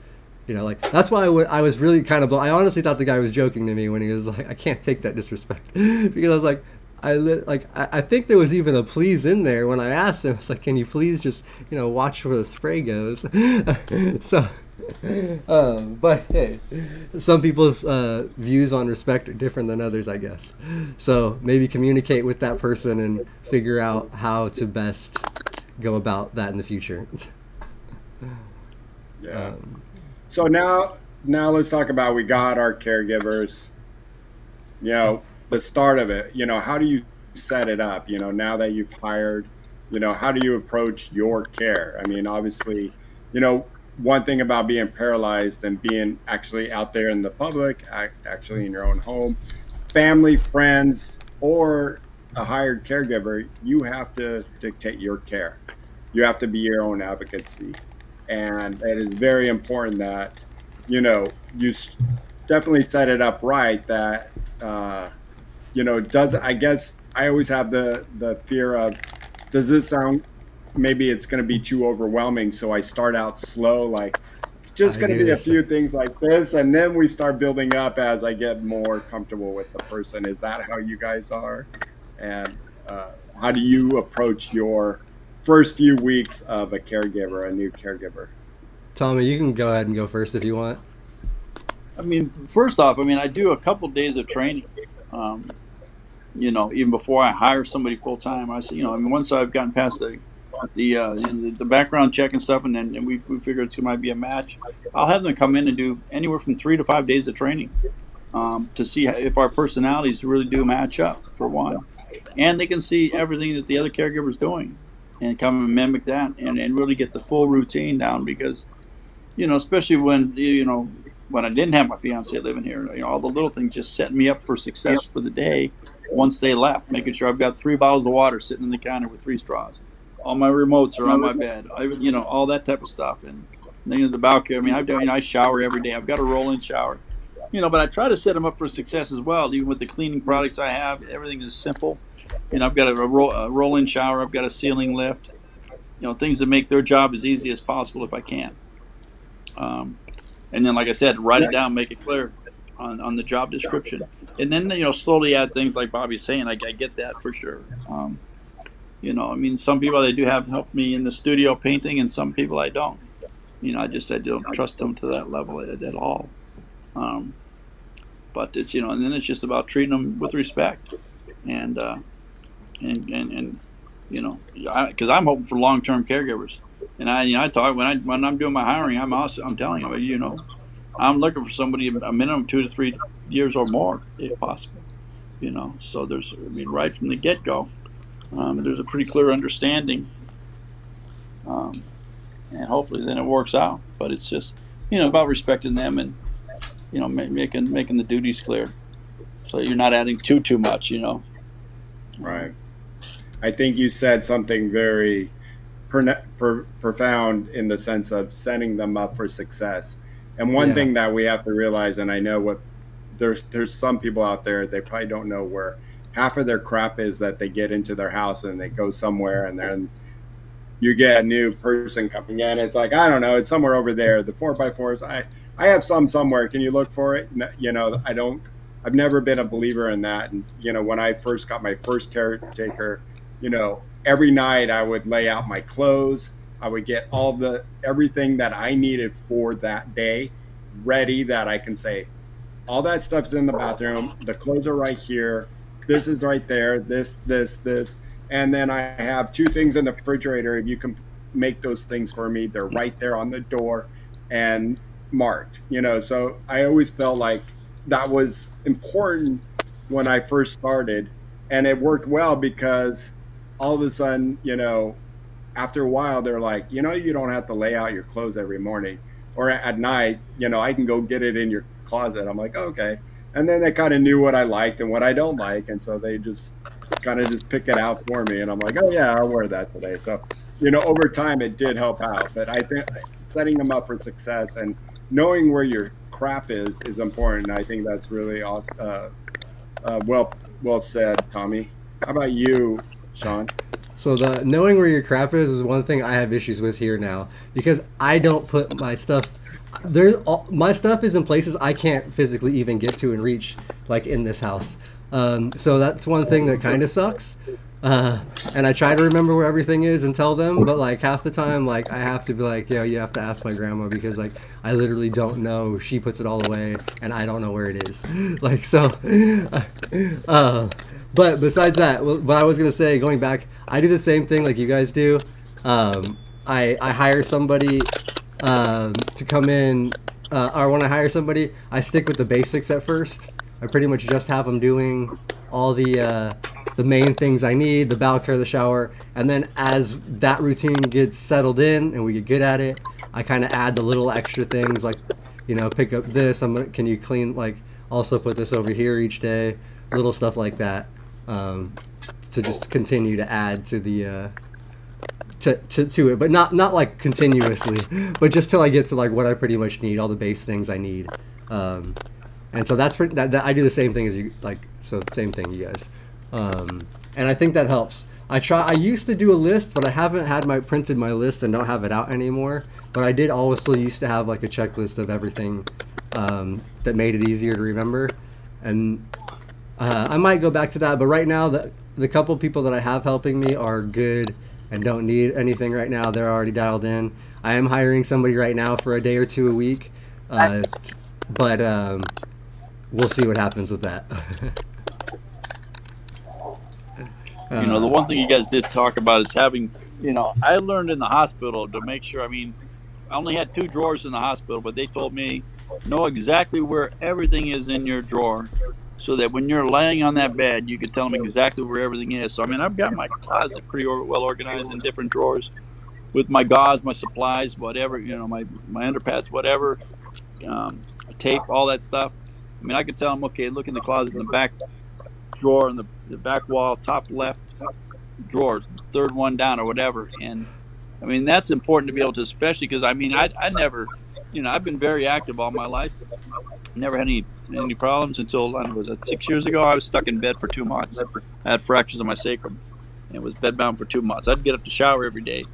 you know, like that's why I, w- I was really kind of. I honestly thought the guy was joking to me when he was like, "I can't take that disrespect," [laughs] because I was like, I li- like I, I think there was even a please in there when I asked him. [laughs] I was like, "Can you please just you know watch where the spray goes?" [laughs] so, um, but hey, some people's uh, views on respect are different than others, I guess. So maybe communicate with that person and figure out how to best go about that in the future. [laughs] Yeah. Um, So now, now let's talk about we got our caregivers. You know, the start of it. You know, how do you set it up? You know, now that you've hired, you know, how do you approach your care? I mean, obviously, you know, one thing about being paralyzed and being actually out there in the public, actually in your own home, family, friends, or a hired caregiver, you have to dictate your care. You have to be your own advocacy and it is very important that you know you definitely set it up right that uh, you know does i guess i always have the the fear of does this sound maybe it's going to be too overwhelming so i start out slow like just going to be a few things like this and then we start building up as i get more comfortable with the person is that how you guys are and uh, how do you approach your first few weeks of a caregiver, a new caregiver. Tommy, you can go ahead and go first if you want. I mean, first off, I mean, I do a couple days of training. Um, you know, even before I hire somebody full time, I say, you know, I mean, once I've gotten past the the uh, the, the background check and stuff, and then and we, we figure it might be a match. I'll have them come in and do anywhere from three to five days of training um, to see if our personalities really do match up for one, and they can see everything that the other caregiver's doing, and come and mimic that, and, and really get the full routine down because, you know, especially when you know when I didn't have my fiance living here, you know, all the little things just set me up for success for the day once they left, making sure I've got three bottles of water sitting in the counter with three straws. All my remotes are on my bed. I, you know, all that type of stuff. And you know, the balcony. I mean, I've done, you know, I shower every day. I've got a roll-in shower. You know, but I try to set them up for success as well. Even with the cleaning products I have, everything is simple. You know, I've got a, roll, a roll-in shower. I've got a ceiling lift. You know, things that make their job as easy as possible if I can. Um, and then, like I said, write it down, make it clear on, on the job description, and then you know slowly add things like Bobby's saying. I, I get that for sure. Um, you know, I mean, some people they do have helped me in the studio painting, and some people I don't. You know, I just I don't trust them to that level at, at all. Um, but it's you know, and then it's just about treating them with respect, and uh, and and and you know, because I'm hoping for long-term caregivers. And I, you know, I talk when I when I'm doing my hiring, I'm also I'm telling you, you know, I'm looking for somebody a minimum two to three years or more, if possible. You know, so there's, I mean, right from the get go, um, there's a pretty clear understanding, um, and hopefully then it works out. But it's just, you know, about respecting them and, you know, making making the duties clear, so you're not adding too too much. You know. Right. I think you said something very profound in the sense of setting them up for success. And one yeah. thing that we have to realize, and I know what there's there's some people out there they probably don't know where half of their crap is that they get into their house and they go somewhere and then you get a new person coming in. It's like I don't know, it's somewhere over there. The four by fours, I I have some somewhere. Can you look for it? You know, I don't. I've never been a believer in that. And you know, when I first got my first caretaker, you know, every night I would lay out my clothes. I would get all the everything that I needed for that day ready that I can say all that stuff's in the bathroom. The clothes are right here. This is right there. This, this, this. And then I have two things in the refrigerator. If you can make those things for me, they're right there on the door and marked. You know, so I always felt like that was important when I first started. And it worked well because all of a sudden, you know, after a while, they're like, you know, you don't have to lay out your clothes every morning or at night. You know, I can go get it in your closet. I'm like, okay. And then they kind of knew what I liked and what I don't like, and so they just kind of just pick it out for me. And I'm like, oh yeah, I'll wear that today. So, you know, over time it did help out. But I think setting them up for success and knowing where your crap is is important. And I think that's really awesome. Uh, uh, well, well said, Tommy. How about you, Shawn? So the knowing where your crap is is one thing I have issues with here now because I don't put my stuff there. My stuff is in places I can't physically even get to and reach, like in this house. Um, so that's one thing that kind of sucks. Uh, and I try to remember where everything is and tell them, but like half the time, like I have to be like, yo, you have to ask my grandma because like I literally don't know. She puts it all away, and I don't know where it is. [laughs] like so. [laughs] Uh, but besides that, what I was gonna say, going back, I do the same thing like you guys do. Um, I I hire somebody um, to come in, uh, or when I hire somebody, I stick with the basics at first. I pretty much just have them doing all the uh, the main things I need, the bowel care, the shower, and then as that routine gets settled in and we get good at it, I kind of add the little extra things like, you know, pick up this. I'm can you clean like also put this over here each day, little stuff like that um, to just continue to add to the uh, to, to, to it, but not not like continuously, [laughs] but just till I get to like what I pretty much need, all the base things I need. Um, and so that's pretty, that, that, I do the same thing as you like so same thing you guys. Um, and I think that helps. I try. I used to do a list, but I haven't had my printed my list and don't have it out anymore. But I did also used to have like a checklist of everything um, that made it easier to remember. And uh, I might go back to that, but right now the the couple people that I have helping me are good and don't need anything right now. They're already dialed in. I am hiring somebody right now for a day or two a week, uh, but um, we'll see what happens with that. [laughs] you know, the one thing you guys did talk about is having you know, I learned in the hospital to make sure. I mean, I only had two drawers in the hospital, but they told me know exactly where everything is in your drawer, so that when you're laying on that bed, you can tell them exactly where everything is. So I mean, I've got my closet pretty well organized in different drawers, with my gauze, my supplies, whatever you know, my my underpads, whatever, um, tape, all that stuff. I mean, I could tell them, okay, look in the closet in the back drawer in the, the back wall, top left drawer, third one down or whatever. And I mean, that's important to be able to, especially because I mean, I, I never, you know, I've been very active all my life. Never had any any problems until I was that six years ago. I was stuck in bed for two months. I had fractures on my sacrum, and was bedbound for two months. I'd get up to shower every day,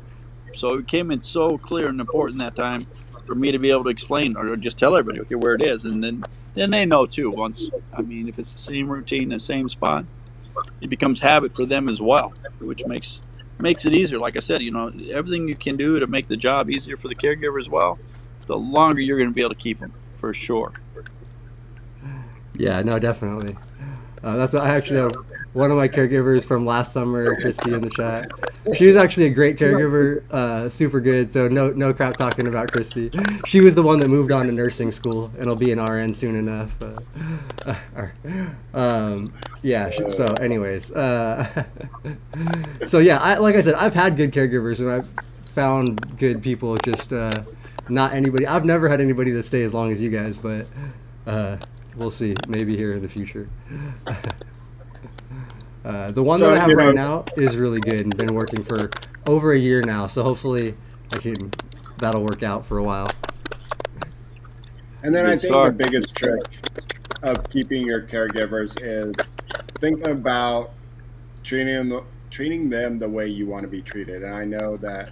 so it came in so clear and important that time for me to be able to explain or just tell everybody okay where it is, and then then they know too. Once I mean, if it's the same routine, the same spot, it becomes habit for them as well, which makes makes it easier. Like I said, you know, everything you can do to make the job easier for the caregiver as well, the longer you're going to be able to keep them for sure. Yeah, no, definitely. Uh, that's I actually have one of my caregivers from last summer, Christy, in the chat. She was actually a great caregiver, uh, super good. So no no crap talking about Christy. She was the one that moved on to nursing school and will be an RN soon enough. Uh, [laughs] um, yeah. So, anyways, uh, [laughs] so yeah, I, like I said, I've had good caregivers and I've found good people. Just uh, not anybody. I've never had anybody that stay as long as you guys, but uh, we'll see. Maybe here in the future. [laughs] Uh, the one so, that I have right know, now is really good and been working for over a year now. So hopefully, I can that'll work out for a while. And then good I think start. the biggest trick of keeping your caregivers is think about treating them, treating them the way you want to be treated. And I know that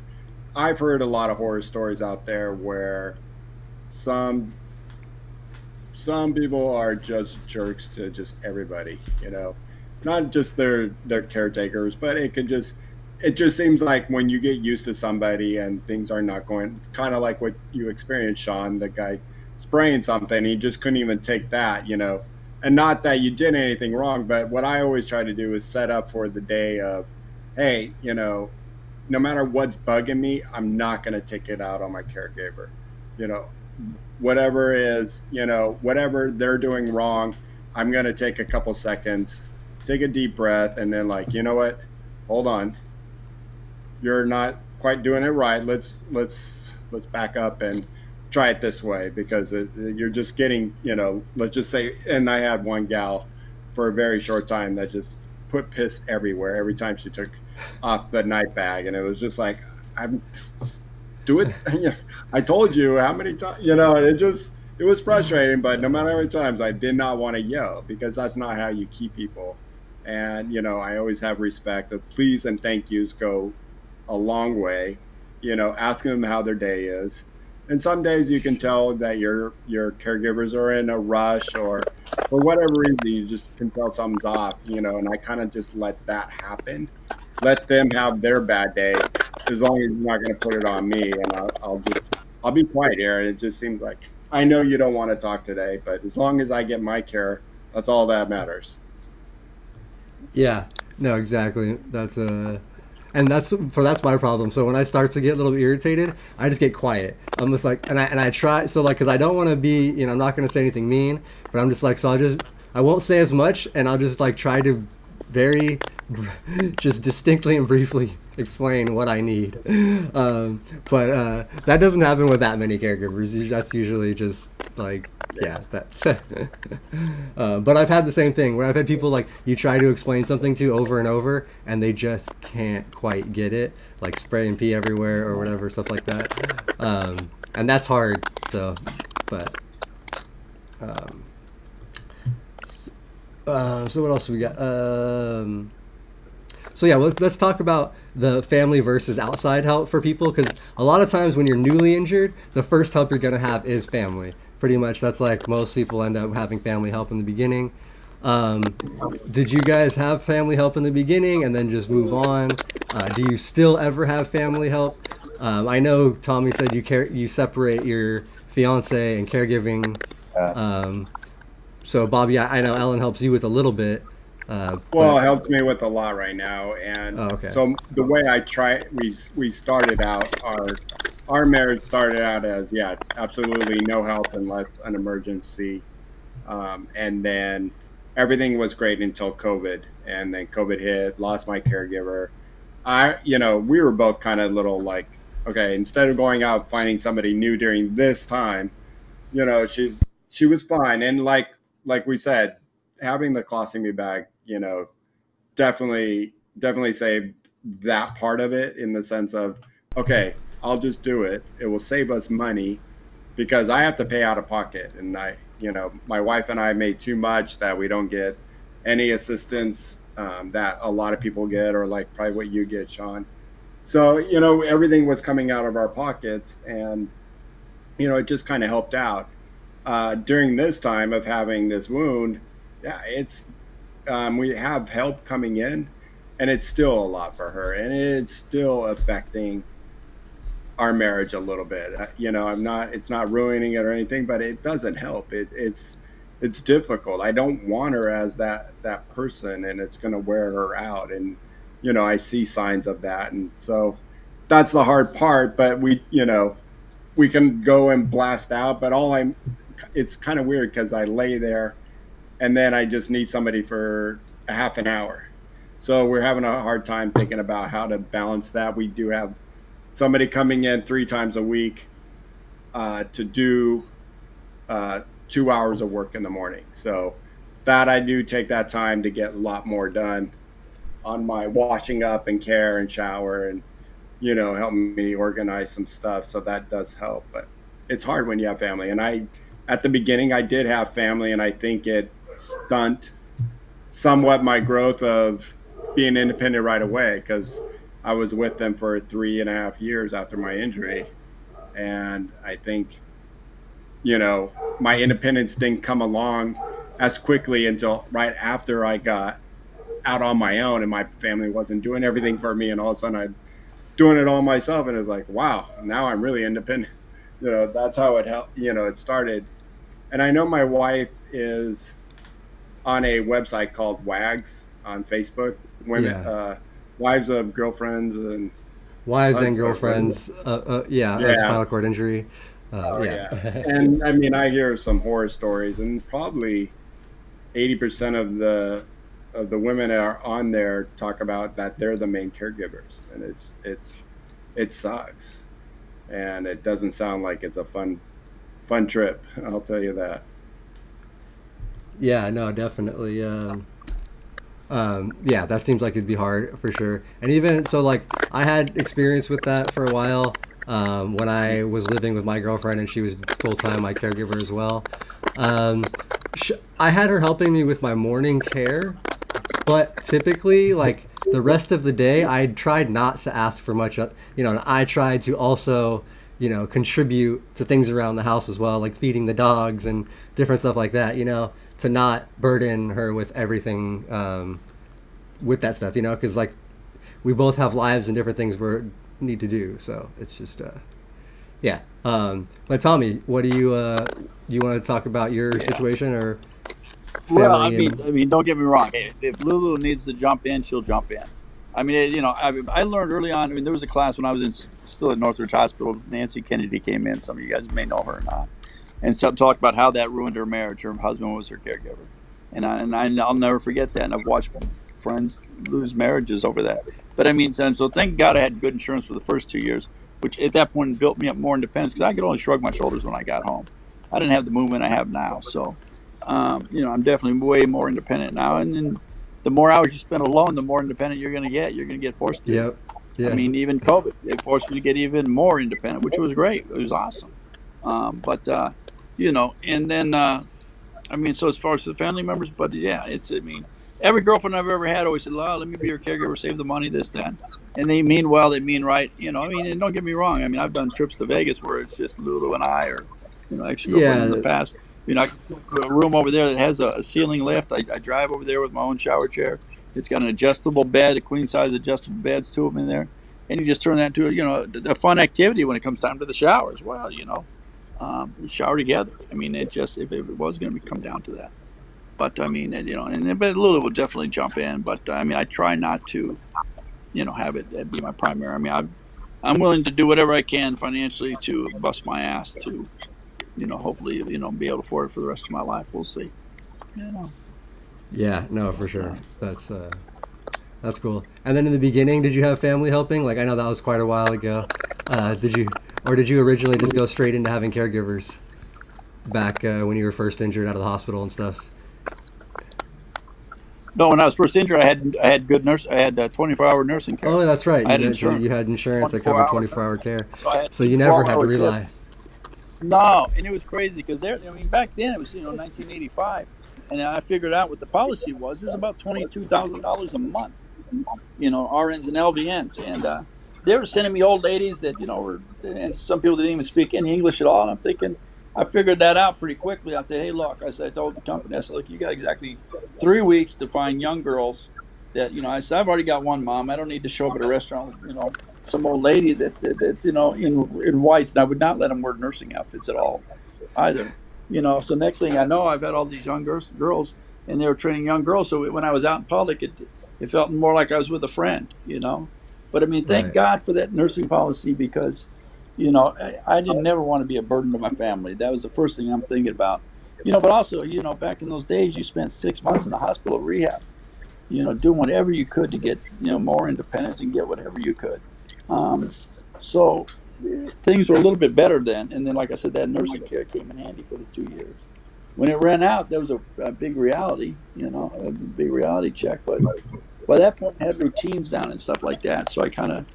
I've heard a lot of horror stories out there where some some people are just jerks to just everybody, you know not just their their caretakers, but it could just it just seems like when you get used to somebody and things are not going kind of like what you experienced, Shawn, the guy spraying something, he just couldn't even take that, you know. And not that you did anything wrong, but what I always try to do is set up for the day of, hey, you know, no matter what's bugging me, I'm not going to take it out on my caregiver. You know, whatever is, you know, whatever they're doing wrong, I'm going to take a couple seconds take a deep breath, and then like, you know what? Hold on. You're not quite doing it right. Let's let's let's back up and try it this way because it, you're just getting, you know, let's just say. And I had one gal for a very short time that just put piss everywhere every time she took off the night bag, and it was just like, I'm do it. [laughs] I told you how many times, you know, and it just it was frustrating. But no matter how many times, I did not want to yell because that's not how you keep people and you know i always have respect of please and thank yous go a long way you know asking them how their day is and some days you can tell that your your caregivers are in a rush or for whatever reason you just can tell something's off you know and i kind of just let that happen let them have their bad day as long as you're not going to put it on me and I'll, I'll just i'll be quiet here and it just seems like i know you don't want to talk today but as long as i get my care that's all that matters yeah. No, exactly. That's a. Uh, and that's for that's my problem. So when I start to get a little irritated, I just get quiet. I'm just like, and I and I try so like because I don't want to be, you know, I'm not gonna say anything mean, but I'm just like, so I'll just I won't say as much, and I'll just like try to very [laughs] just distinctly and briefly explain what I need. Um, but uh, that doesn't happen with that many caregivers. That's usually just like, yeah, that's. [laughs] uh, but I've had the same thing where I've had people like you try to explain something to over and over, and they just can't quite get it, like spray and pee everywhere or whatever, stuff like that. Um, and that's hard. So, but. Um, uh, so what else we got? Um, so yeah, let's let's talk about the family versus outside help for people because a lot of times when you're newly injured, the first help you're gonna have is family. Pretty much, that's like most people end up having family help in the beginning. Um, did you guys have family help in the beginning and then just move on? Uh, do you still ever have family help? Um, I know Tommy said you care you separate your fiance and caregiving. Um, so Bobby, I, I know Ellen helps you with a little bit. Uh, Well, but- it helps me with a lot right now, and Oh, okay. so the way I try, we we started out our our marriage started out as yeah, absolutely no help unless an emergency, um, and then everything was great until COVID, and then COVID hit, lost my caregiver. I you know we were both kind of little like okay, instead of going out finding somebody new during this time, you know she's she was fine, and like like we said, having the colostomy bag, you know, definitely definitely saved that part of it in the sense of okay, I'll just do it. It will save us money because I have to pay out of pocket, and I, you know, my wife and I made too much that we don't get any assistance um, that a lot of people get, or like probably what you get, Shawn. So you know, everything was coming out of our pockets, and you know, it just kind of helped out uh, during this time of having this wound. Yeah, it's um, we have help coming in, and it's still a lot for her, and it's still affecting our marriage a little bit. Uh, You know, I'm not it's not ruining it or anything, but it doesn't help. It, it's it's difficult. I don't want her as that that person, and it's going to wear her out. And you know, I see signs of that, and so that's the hard part. But we, you know, we can go and blast out, but all I'm it's kind of weird because I lay there and then I just need somebody for a half an hour. So we're having a hard time thinking about how to balance that. We do have somebody coming in three times a week uh, to do uh, two hours of work in the morning. So that I do take that time to get a lot more done on my washing up and care and shower and you know helping me organize some stuff. So that does help, but it's hard when you have family. And I, at the beginning, I did have family, and I think it stunt somewhat my growth of being independent right away because I was with them for three and a half years after my injury. And I think, you know, my independence didn't come along as quickly until right after I got out on my own and my family wasn't doing everything for me. And all of a sudden I'm doing it all myself. And it was like, wow, now I'm really independent. [laughs] You know, that's how it helped, you know, it started. And I know my wife is on a website called WAGS on Facebook, women, Yeah. uh, wives of girlfriends and wives and girlfriends. Uh, uh, yeah, Yeah. spinal cord injury. Uh, Oh, yeah. [laughs] and I mean, I hear some horror stories, and probably eighty percent of the of the women that are on there talk about that they're the main caregivers, and it's it's it sucks, and it doesn't sound like it's a fun fun trip. I'll tell you that. Yeah, no, definitely. Um, um, yeah, that seems like it'd be hard for sure. And even so, like I had experience with that for a while um, when I was living with my girlfriend, and she was full time my caregiver as well. Um, sh- I had her helping me with my morning care, but typically, like the rest of the day, I tried not to ask for much. uh, You know, and I tried to also, you know, contribute to things around the house as well, like feeding the dogs and different stuff like that. You know, to not burden her with everything um, with that stuff. You know, because like we both have lives and different things we need to do. So it's just, uh, yeah. Um, but Tommy, what do you uh, you want to talk about your situation or? Well, I mean, and- I mean, don't get me wrong. If, if Lulu needs to jump in, she'll jump in. I mean, it- you know, I, I learned early on. I mean, there was a class when I was in still at Northridge Hospital. Nancy Kennedy came in. Some of you guys may know her or not, and some talked about how that ruined her marriage. Her husband was her caregiver, and I, and I, I'll never forget that. And I've watched friends lose marriages over that. But I mean, so, so thank God I had good insurance for the first two years, which at that point built me up more independence because I could only shrug my shoulders when I got home. I didn't have the movement I have now, so um, you know, I'm definitely way more independent now. And then the more hours you spend alone, the more independent you're going to get. You're going to get forced to. Yep. Yes. I mean, even COVID, it forced me to get even more independent, which was great. It was awesome. Um, but, uh, you know, and then, uh, I mean, so as far as the family members, but yeah, it's, I mean, every girlfriend I've ever had always said, "Well, let me be your caregiver, save the money, this, that." And they mean well, they mean right. You know, I mean, and don't get me wrong. I mean, I've done trips to Vegas where it's just Lulu and I, or you know, actually Yeah. in the past. You know, I put a room over there that has a, a ceiling lift. I, I drive over there with my own shower chair. It's got an adjustable bed, a queen size adjustable beds, two of them in there, and you just turn that into a, you know a, a fun activity when it comes time to the showers. well. You know, um, shower together. I mean, it just if it was going to come down to that. but I mean, you know, and but Lula will definitely jump in. But I mean, I try not to, you know, have it be my primary. I mean, I, I'm willing to do whatever I can financially to bust my ass to, you know, hopefully, you know, be able to afford it for the rest of my life. We'll see. You know. Yeah, no, for sure. That's uh, that's cool. And then in the beginning, did you have family helping? Like I know that was quite a while ago. Uh, did you, or did you originally just go straight into having caregivers? Back uh, when you were first injured out of the hospital and stuff. No, when I was first injured, I had I had good nurse. I had uh, 24 hour nursing care. Oh, that's right. I had you, insurance. you had insurance that covered 24 hour care. So, So you never had to rely. No, and it was crazy because there. I mean, back then it was you know 1985, and I figured out what the policy was. It was about twenty two thousand dollars a month. You know, RNs and LVNs, and uh, they were sending me old ladies that you know were, and some people didn't even speak any English at all. And I'm thinking, I figured that out pretty quickly. I said, hey, look, I said, I told the company, I said, look, you got exactly three weeks to find young girls that you know. I said, I've already got one mom. I don't need to show up at a restaurant with you know some old lady that's that's you know in in whites, and I would not let them wear nursing outfits at all, either. You know, so next thing I know, I've had all these young girls, girls, and they were training young girls. So when I was out in public, it it felt more like I was with a friend. You know, but I mean, thank Right. God for that nursing policy because, you know, I, I didn't never want to be a burden to my family. That was the first thing I'm thinking about. You know, but also, you know, back in those days, you spent six months in the hospital rehab. You know, doing whatever you could to get you know more independence and get whatever you could. Um, so things were a little bit better then. And then, like I said, that nursing care came in handy for the two years. When it ran out, there was a, a big reality, you know, a big reality check. But by that point, I had routines down and stuff like that. So I kind of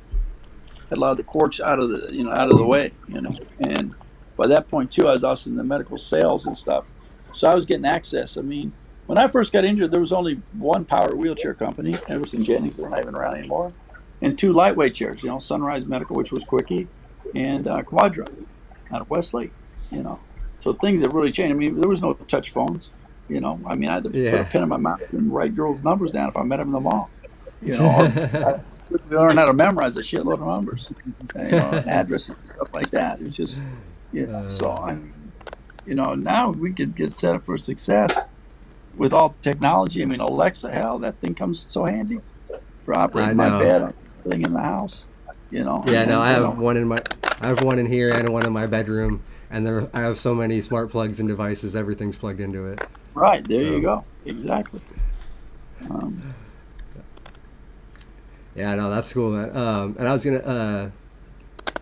had a lot of the quirks out of the, you know, out of the way, you know. And by that point too, I was also in the medical sales and stuff. So I was getting access. I mean, when I first got injured, there was only one power wheelchair company, Everest & Jennings, they're not even around anymore, and two lightweight chairs. You know, Sunrise Medical, which was Quickie, and uh, Quadra out of Westlake. You know, so things have really changed. I mean, there was no touch phones. You know, I mean, I had to put a pen in my mouth and write girls' numbers down if I met them in the mall. You know, [laughs] I quickly learned how to memorize a shitload of numbers, you know, and [laughs] addresses and stuff like that. It's just, you uh. know, so I, mean, you know, now we could get set up for success with all technology. I mean, Alexa, hell, that thing comes so handy for operating my bed, everything in the house. You know. Yeah, no, I have one in my, I have one in here and one in my bedroom, and there I have so many smart plugs and devices. Everything's plugged into it. Right there, so- you go. Exactly. Um, Yeah, no, that's cool, man. Um, and I was gonna, uh,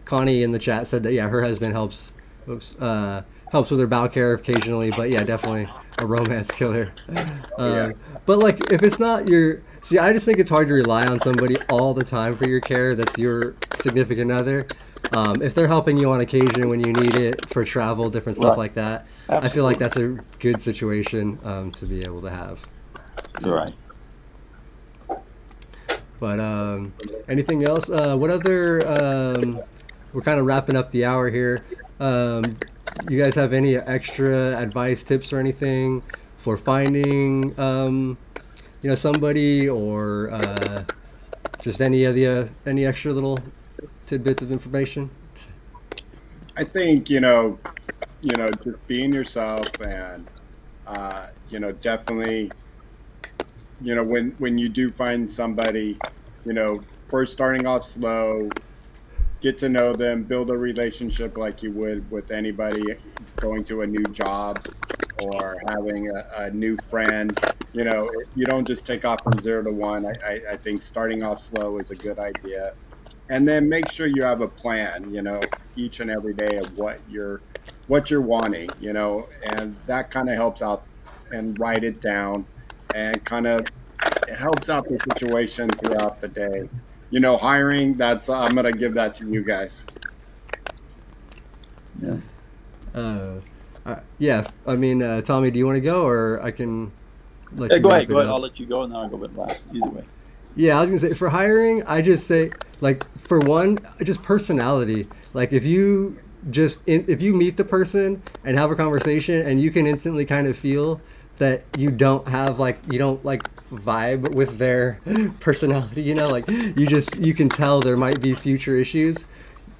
Connie in the chat said that yeah, her husband helps, oops, uh, helps with her bowel care occasionally, but yeah, definitely a romance killer. [laughs] Yeah. But like, if it's not your, see, I just think it's hard to rely on somebody all the time for your care. That's your significant other. Um, if they're helping you on occasion when you need it for travel, different stuff Right. like that, I feel like that's a good situation um, to be able to have. right. But um, anything else? Uh, what other? Um, we're kind of wrapping up the hour here. Um, you guys have any extra advice, tips, or anything for finding, um, you know, somebody or uh, just any of the uh, any extra little tidbits of information? I think you know, you know, just being yourself, and uh, you know, definitely, you know, when when you do find somebody, you know, first starting off slow, get to know them, build a relationship like you would with anybody going to a new job or having a, a new friend. You know, you don't just take off from zero to one. I, I, I think starting off slow is a good idea and then make sure you have a plan you know each and every day of what you're what you're wanting you know and that kind of helps out and write it down and kind of it helps out the situation throughout the day you know hiring that's i'm gonna give that to you guys Yeah. Uh, uh, yeah, I mean, uh, Tommy, do you want to go, or I can let Hey, you go ahead. Go ahead. up? I'll let you go, and then I'll go with last. Either way. Yeah, I was gonna say for hiring, I just say like for one, just personality. Like if you just in, if you meet the person and have a conversation, and you can instantly kind of feel that you don't have like you don't like vibe with their [laughs] personality. You know, like you just you can tell there might be future issues.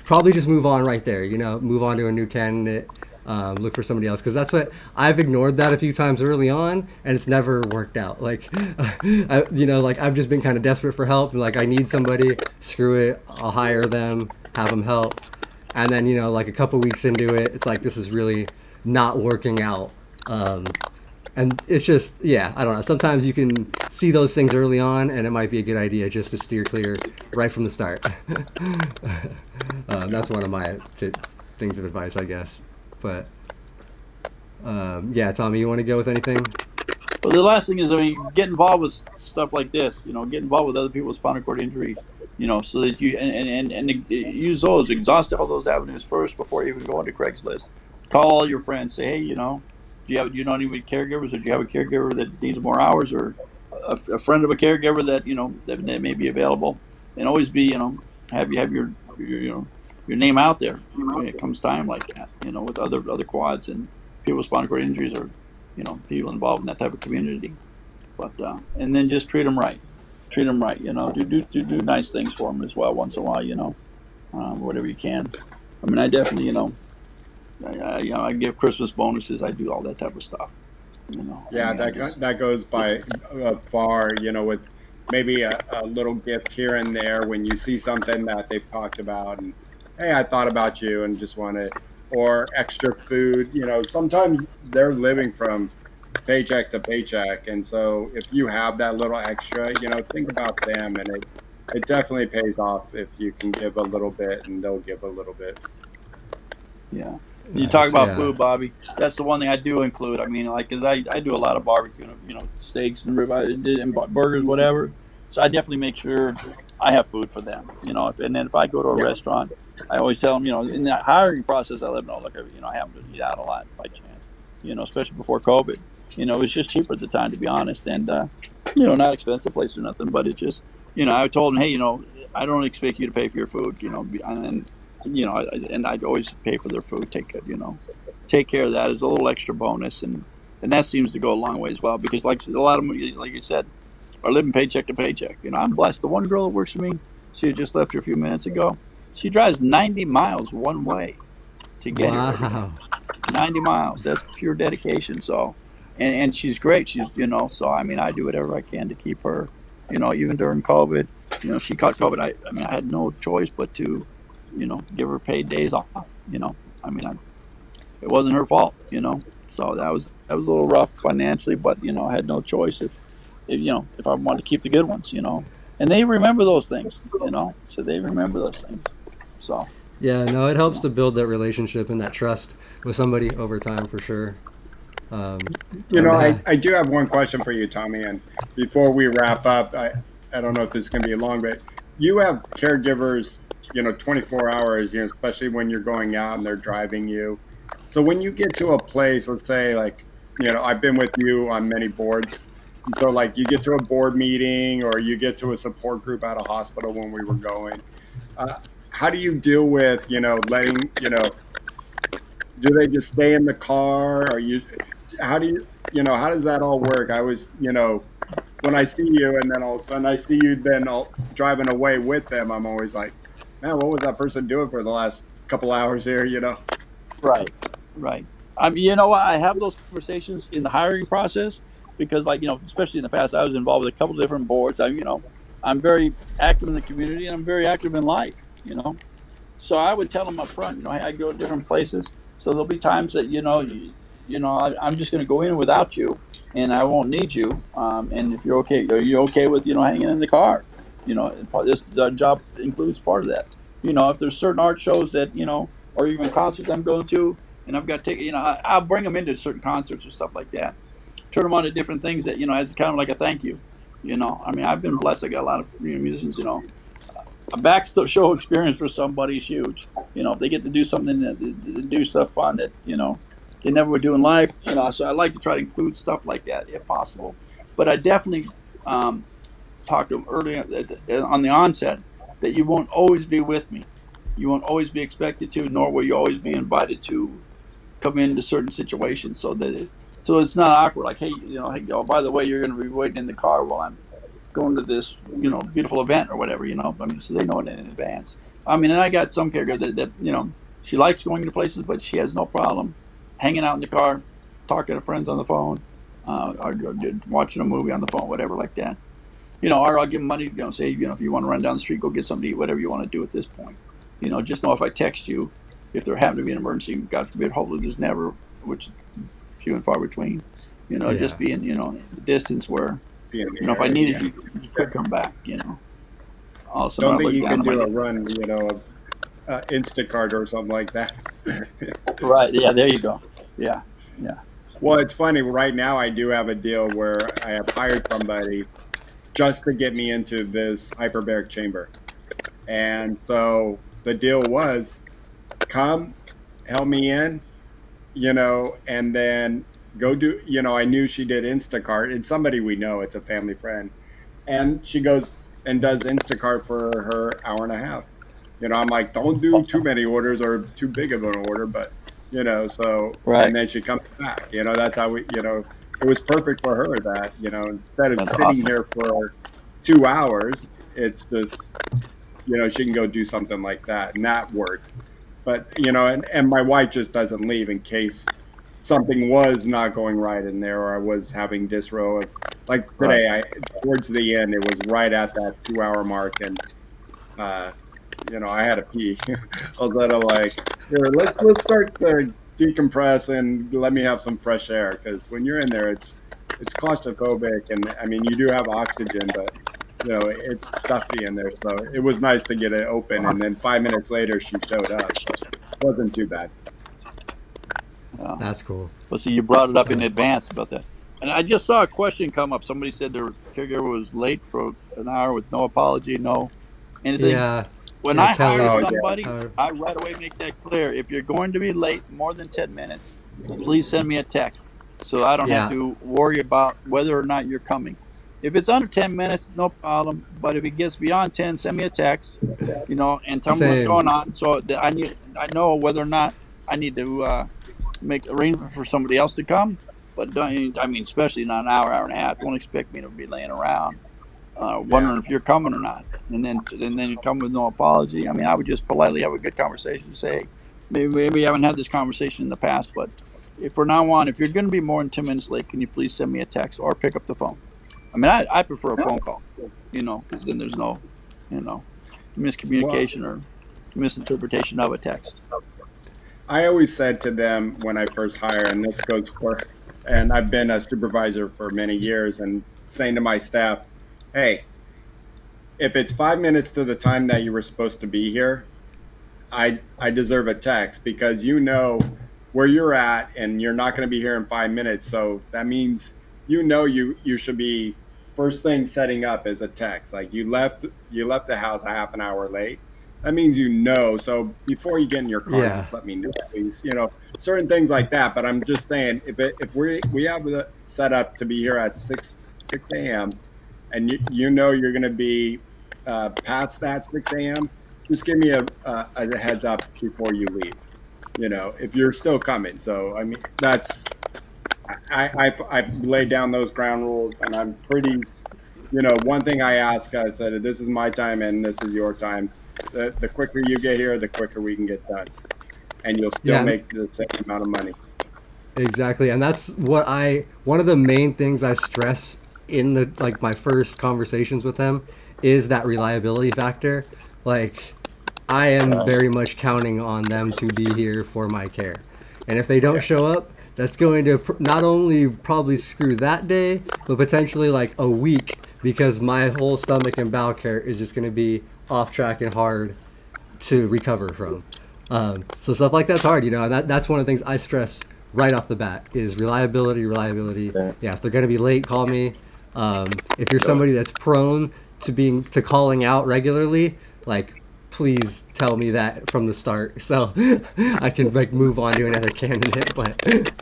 Probably just move on right there. You know, move on to a new candidate. Um, look for somebody else because that's what I've ignored that a few times early on and it's never worked out. Like, [laughs] I, you know, like I've just been kind of desperate for help. Like I need somebody, screw it, I'll hire them, have them help, and then you know, like a couple weeks into it, it's like this is really not working out. Um, and it's just yeah i don't know sometimes you can see those things early on and it might be a good idea just to steer clear right from the start [laughs] um, that's one of my t- things of advice i guess but um, yeah tommy you want to go with anything? Well the last thing is i mean get involved with stuff like this you know get involved with other people with spinal cord injury you know so that you and, and, and, and use those exhaust all those avenues first before you even go into craigslist. Call all your friends say hey you know do you have do you know any caregivers or do you have a caregiver that needs more hours or a, a friend of a caregiver that you know that, that, may be available? And always be you know have you have your, your you know your name out there when it comes time like that you know with other other quads and people with spinal cord injuries or you know people involved in that type of community but uh, and then just treat them right treat them right you know do do do, do nice things for them as well once in a while you know um, whatever you can i mean i definitely you know I, you know, I give Christmas bonuses. I do all that type of stuff. You know. Yeah, I mean, that just, that goes by uh, far. You know, with maybe a, a, little gift here and there when you see something that they've talked about, and hey, I thought about you and just wanted, or extra food. You know, sometimes they're living from paycheck to paycheck, and so if you have that little extra, you know, think about them, and it it definitely pays off if you can give a little bit and they'll give a little bit. Yeah. You talk about yeah. food, Bobby. That's the one thing I do include. I mean, like, cause I, I do a lot of barbecue, you know, steaks and ribeye uh, and burgers, whatever. So I definitely make sure I have food for them, you know. And then if I go to a yeah. restaurant, I always tell them, you know, in that hiring process, I let them know, look, you know, I happen to eat out a lot by chance, you know, especially before COVID. You know, it was just cheaper at the time, to be honest, and uh, you know, not expensive place or nothing, but it just, you know, I told them, hey, you know, I don't expect you to pay for your food, you know, and you know, and I'd always pay for their food. Take it, you know, take care of that as a little extra bonus, and and that seems to go a long way as well because, like a lot of like you said, are living paycheck to paycheck. You know, I'm blessed. The one girl that works for me, she just left here a few minutes ago. She drives 90 miles one way to get wow. here. 90 miles. That's pure dedication. So, and and she's great. She's you know, so I mean, I do whatever I can to keep her. You know, even during COVID, you know, she caught COVID. I, I mean, I had no choice but to you know, give her paid days off. You know, I mean, I, it wasn't her fault. You know, so that was that was a little rough financially, but you know, I had no choice if, if you know, if I wanted to keep the good ones. You know, and they remember those things. You know, so they remember those things. So. Yeah, no, it helps to build that relationship and that trust with somebody over time for sure. Um, you know, I, I do have one question for you, Tommy. And before we wrap up, I, I don't know if this is going to be long, but you have caregivers you know 24 hours you know especially when you're going out and they're driving you so when you get to a place let's say like you know i've been with you on many boards so like you get to a board meeting or you get to a support group at a hospital when we were going uh, how do you deal with you know letting you know do they just stay in the car or you how do you you know how does that all work i was you know when i see you and then all of a sudden i see you then all driving away with them i'm always like man, what was that person doing for the last couple hours here? You know. Right. Right. I mean, you know what? I have those conversations in the hiring process because, like, you know, especially in the past, I was involved with a couple different boards. I, you know, I'm very active in the community and I'm very active in life. You know, so I would tell them up front. You know, I go to different places. So there'll be times that you know, you, you know, I, am just going to go in without you, and I won't need you. Um, and if you're okay, are you okay with you know hanging in the car? You know, this job includes part of that. You know, if there's certain art shows that you know, or even concerts I'm going to, and I've got to take, you know, I, will bring them into certain concerts or stuff like that. Turn them on to different things that you know, as kind of like a thank you. You know, I mean, I've been blessed. I got a lot of musicians. You know, a back show experience for somebody is huge. You know, if they get to do something that to do stuff fun that you know they never would do in life. You know, so I like to try to include stuff like that if possible. But I definitely um, talked to them early on the onset that you won't always be with me. You won't always be expected to, nor will you always be invited to come into certain situations. So that it, so it's not awkward. Like, hey, you know, hey, oh, by the way, you're going to be waiting in the car while I'm going to this, you know, beautiful event or whatever. You know, I mean, so they know it in advance. I mean, and I got some character that, that you know she likes going to places, but she has no problem hanging out in the car, talking to friends on the phone, uh, or, or watching a movie on the phone, whatever like that. You know, or I'll give them money. You know, say you know if you want to run down the street, go get something to eat, whatever you want to do at this point. You know, just know if I text you, if there happened to be an emergency, God forbid, hopefully there's never, which few and far between. You know, Yeah. just being you know the distance where Being you know if I area, needed yeah. you, you could come back. You know, also of Don't I think you down can do I'm a run, you know, uh, Instacart or something like that. [laughs] right? Yeah, there you go. Yeah. Yeah, well, it's funny. Right now, I do have a deal where I have hired somebody just to get me into this hyperbaric chamber, and so the deal was, come, help me in, you know, and then go do. You know, I knew she did Instacart. It's somebody we know. It's a family friend, and she goes and does Instacart for her hour and a half. You know, I'm like, don't do too many orders or too big of an order, but you know, so Right. and then she comes back. You know, that's how we. You know, it was perfect for her that you know instead of That's sitting awesome. here for two hours, it's just you know she can go do something like that, and that worked. But you know, and, and my wife just doesn't leave in case something was not going right in there, or I was having disro. Of, like today, I towards the end, it was right at that two-hour mark, and uh, you know, I had to pee. [laughs] I was little like, here, let's let's start to decompress and let me have some fresh air because when you're in there, it's it's claustrophobic, and I mean, you do have oxygen, but you know, it's stuffy in there. So it was nice to get it open, and then five minutes later, she showed up. So it wasn't too bad. yeah. That's cool. Well, see, you brought it up in advance about that. And I just saw a question come up. Somebody said their caregiver was late for an hour with no apology, no anything. Yeah. when yeah, I Kelly- hire Oh, yeah. somebody, Uh, I right away make that clear. If you're going to be late more than 10 minutes, please send me a text so I don't have to worry about whether or not you're coming. If it's under 10 minutes, no problem. But if it gets beyond 10, send me a text, you know, and tell me what's going on so that I need I know whether or not I need to uh, make arrangements for somebody else to come. But don't, I mean, especially not an hour, hour and a half. Don't expect me to be laying around uh, wondering if you're coming or not, and then and then you come with no apology. I mean, I would just politely have a good conversation. And say, maybe maybe we haven't had this conversation in the past, but if from now on, if you're going to be more than ten minutes late, can you please send me a text or pick up the phone? I mean, I, I prefer a phone call, you know, because then there's no, you know, miscommunication or misinterpretation of a text. I always said to them when I first hire, and this goes for, and I've been a supervisor for many years, and saying to my staff, hey, if it's five minutes to the time that you were supposed to be here, I I deserve a text because you know where you're at, and you're not going to be here in five minutes. So that means you know you you should be first thing setting up is a text. Like you left you left the house a half an hour late that means you know. So before you get in your car, Yeah. just let me know, please. You know, certain things like that. But I'm just saying, if it, if we we have the set up to be here at six six a.m. and you you know you're going to be uh, past that six a.m., just give me a, a a heads up before you leave. You know, if you're still coming. So I mean, that's I I I laid down those ground rules, and I'm pretty. You know, one thing I ask, I said, this is my time and this is your time the, the quicker you get here, the quicker we can get done. And you'll still Yeah. make the same amount of money. Exactly, and that's what I one of the main things I stress in the like my first conversations with them is that reliability factor. Like I am very much counting on them to be here for my care. And if they don't show up, that's going to pr- not only probably screw that day, but potentially like a week because my whole stomach and bowel care is just going to be off track and hard to recover from. Um, so stuff like that's hard, you know. That, that's one of the things I stress right off the bat is reliability, reliability. Yeah. Yeah, if they're gonna be late, call me. Um, if you're somebody that's prone to being to calling out regularly, like please tell me that from the start so [laughs] I can like move on to another candidate. But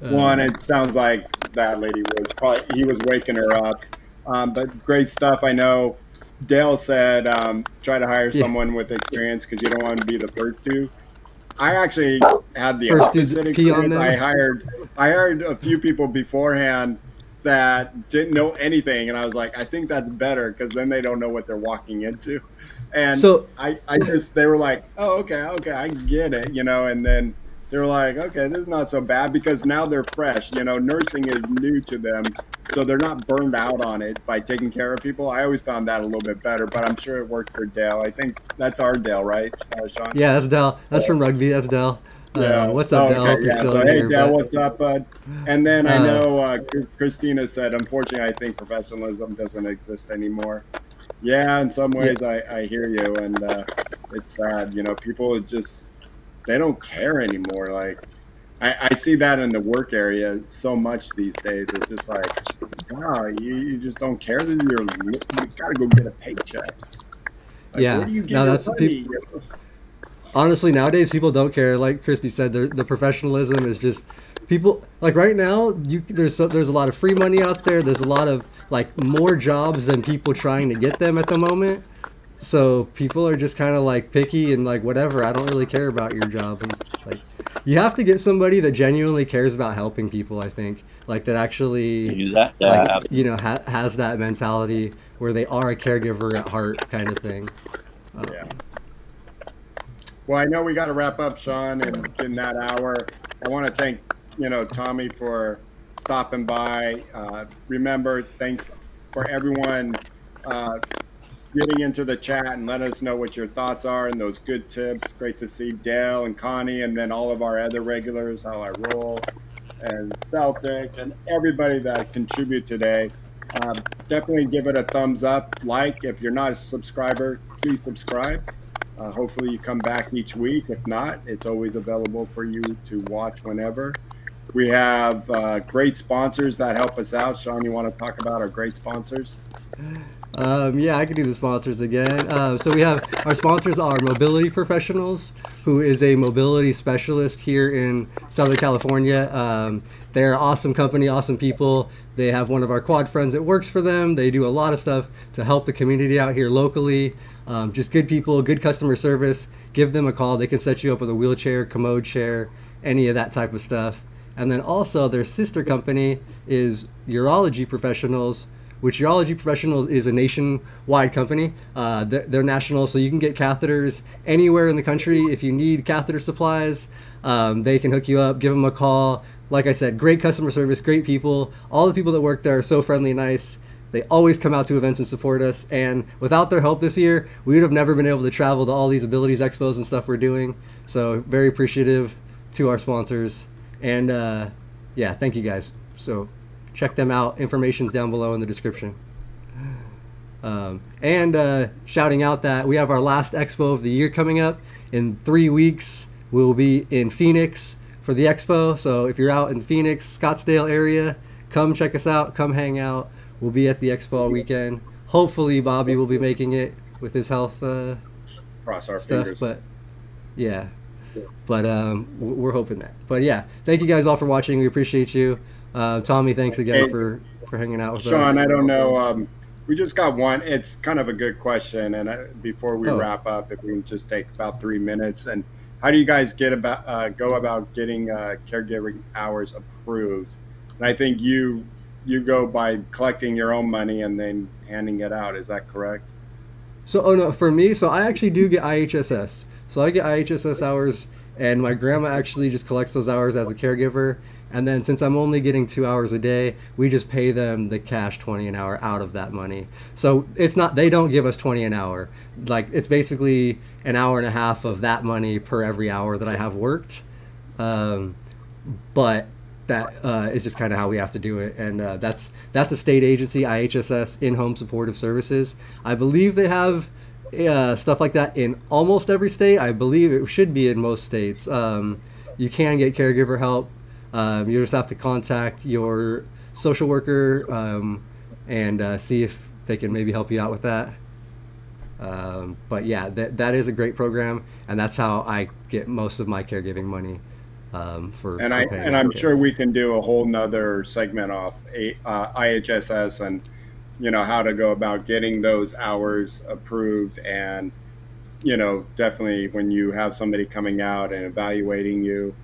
One, it sounds like that lady was probably, he was waking her up. Um, but great stuff. I know Dale said um, try to hire Yeah. someone with experience because you don't want to be the first two. I actually had the First opposite experience. I hired I hired a few people beforehand that didn't know anything, and I was like, I think that's better because then they don't know what they're walking into. And So- I, I just they were like, oh okay, okay, I get it, you know. And then they're like, okay, this is not so bad because now they're fresh. You know, nursing is new to them, so they're not burned out on it by taking care of people. I always found that a little bit better, but I'm sure it worked for Dale. I think that's our Dale, right, uh, Shawn? Yeah, that's Dale. That's from rugby. That's Dell. Uh, Yeah. what's up, Oh, okay, Hope yeah. So, hey, here, Dale, but- what's up, bud? And then I Uh, know uh, Christina said, unfortunately, I think professionalism doesn't exist anymore. Yeah, in some ways, I, I hear you, and uh, it's sad. You know, people just they don't care anymore. Like I, I see that in the work area so much these days. It's just like, wow, you, you just don't care that you're you gotta go get a paycheck. Like, Yeah. where do you get No, that's the money? Honestly nowadays people don't care like christy said the, the professionalism is just people like right now you there's so, there's a lot of free money out there there's a lot of like more jobs than people trying to get them at the moment so people are just kind of like picky and like whatever i don't really care about your job and like you have to get somebody that genuinely cares about helping people i think like that actually Use that. Yeah. like, you know ha- has that mentality where they are a caregiver at heart kind of thing Um, Yeah. Well, I know we got to wrap up, Shawn, and in that hour, I want to thank you know Tommy for stopping by. Uh, remember, thanks for everyone uh, getting into the chat and let us know what your thoughts are and those good tips. Great to see Dale and Connie, and then all of our other regulars, how I roll, and Celtic, and everybody that contribute today. Uh, definitely give it a thumbs up, like. If you're not a subscriber, please subscribe. Uh, hopefully, you come back each week. If not, it's always available for you to watch whenever. We have uh, great sponsors that help us out. Shawn, you want to talk about our great sponsors? Um, yeah, I can do the sponsors again. Uh, so we have our sponsors are Mobility Professionals, who is a mobility specialist here in Southern California. Um, they're awesome company, awesome people. They have one of our quad friends that works for them. They do a lot of stuff to help the community out here locally. Um, just good people, good customer service. Give them a call. They can set you up with a wheelchair, commode chair, any of that type of stuff. And then also their sister company is Urology Professionals, which Urology Professionals is a nationwide company. Uh, they're, they're national, so you can get catheters anywhere in the country. If you need catheter supplies, um, they can hook you up. Give them a call. Like I said, great customer service, great people. All the people that work there are so friendly and nice. They always come out to events and support us. And without their help this year, we would have never been able to travel to all these abilities expos and stuff we're doing. So very appreciative to our sponsors. And uh, yeah, thank you guys. So check them out. Information's down below in the description. Um, and uh, shouting out that we have our last expo of the year coming up in three weeks. We will be in Phoenix for the expo. So if you're out in Phoenix, Scottsdale area, come check us out. Come hang out. We'll be at the expo all weekend. Hopefully, Bobby will be making it with his health uh, Cross our stuff. fingers. But yeah, but um, we're hoping that. But yeah, thank you guys all for watching. We appreciate you. Uh, Tommy, thanks again Hey, for for hanging out with us. Shawn, I don't know. Um, we just got one. It's kind of a good question, and uh, before we Oh. wrap up, if we can just take about three minutes, and how do you guys get about uh, go about getting uh, caregiving hours approved? And I think you you go by collecting your own money and then handing it out. Is that correct? So, oh no, for me, so I actually do get IHSS. So I get IHSS hours, and my grandma actually just collects those hours as a caregiver. And then since I'm only getting two hours a day, we just pay them the cash 20 an hour out of that money. So it's not, they don't give us 20 an hour. Like it's basically an hour and a half of that money per every hour that I have worked. Um, but that uh, is just kind of how we have to do it, and uh, that's that's a state agency, IHSS, in-home supportive services. I believe they have uh, stuff like that in almost every state. I believe it should be in most states. Um, you can get caregiver help. Um, you just have to contact your social worker um, and uh, see if they can maybe help you out with that. Um, but yeah, that, that is a great program, and that's how I get most of my caregiving money um, for. And for I and I'm it. sure we can do a whole nother segment off a, uh, IHSS and you know how to go about getting those hours approved and you know definitely when you have somebody coming out and evaluating you,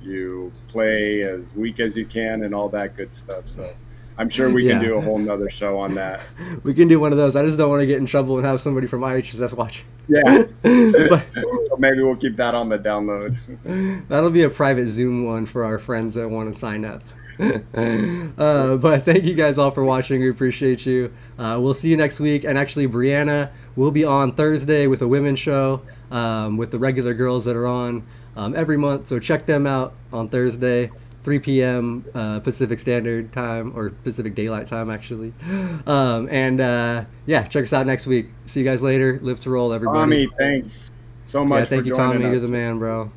you play as weak as you can and all that good stuff. So I'm sure we can do a whole nother show on that. [laughs] We can do one of those. I just don't want to get in trouble and have somebody from IHSS watch. Yeah. [laughs] but so maybe we'll keep that on the download. [laughs] that'll be a private Zoom one for our friends that want to sign up. uh, but thank you guys all for watching. We appreciate you. Uh, we'll see you next week. And actually, Brianna will be on Thursday with a women's show um, with the regular girls that are on um, every month. So check them out on Thursday. 3 p.m. Uh, Pacific Standard Time or Pacific Daylight Time, actually. [gasps] Um, and uh, yeah, check us out next week. See you guys later. Live to roll, everybody. Tommy, thanks so much yeah, thank you, Tommy. us. You're the man, bro.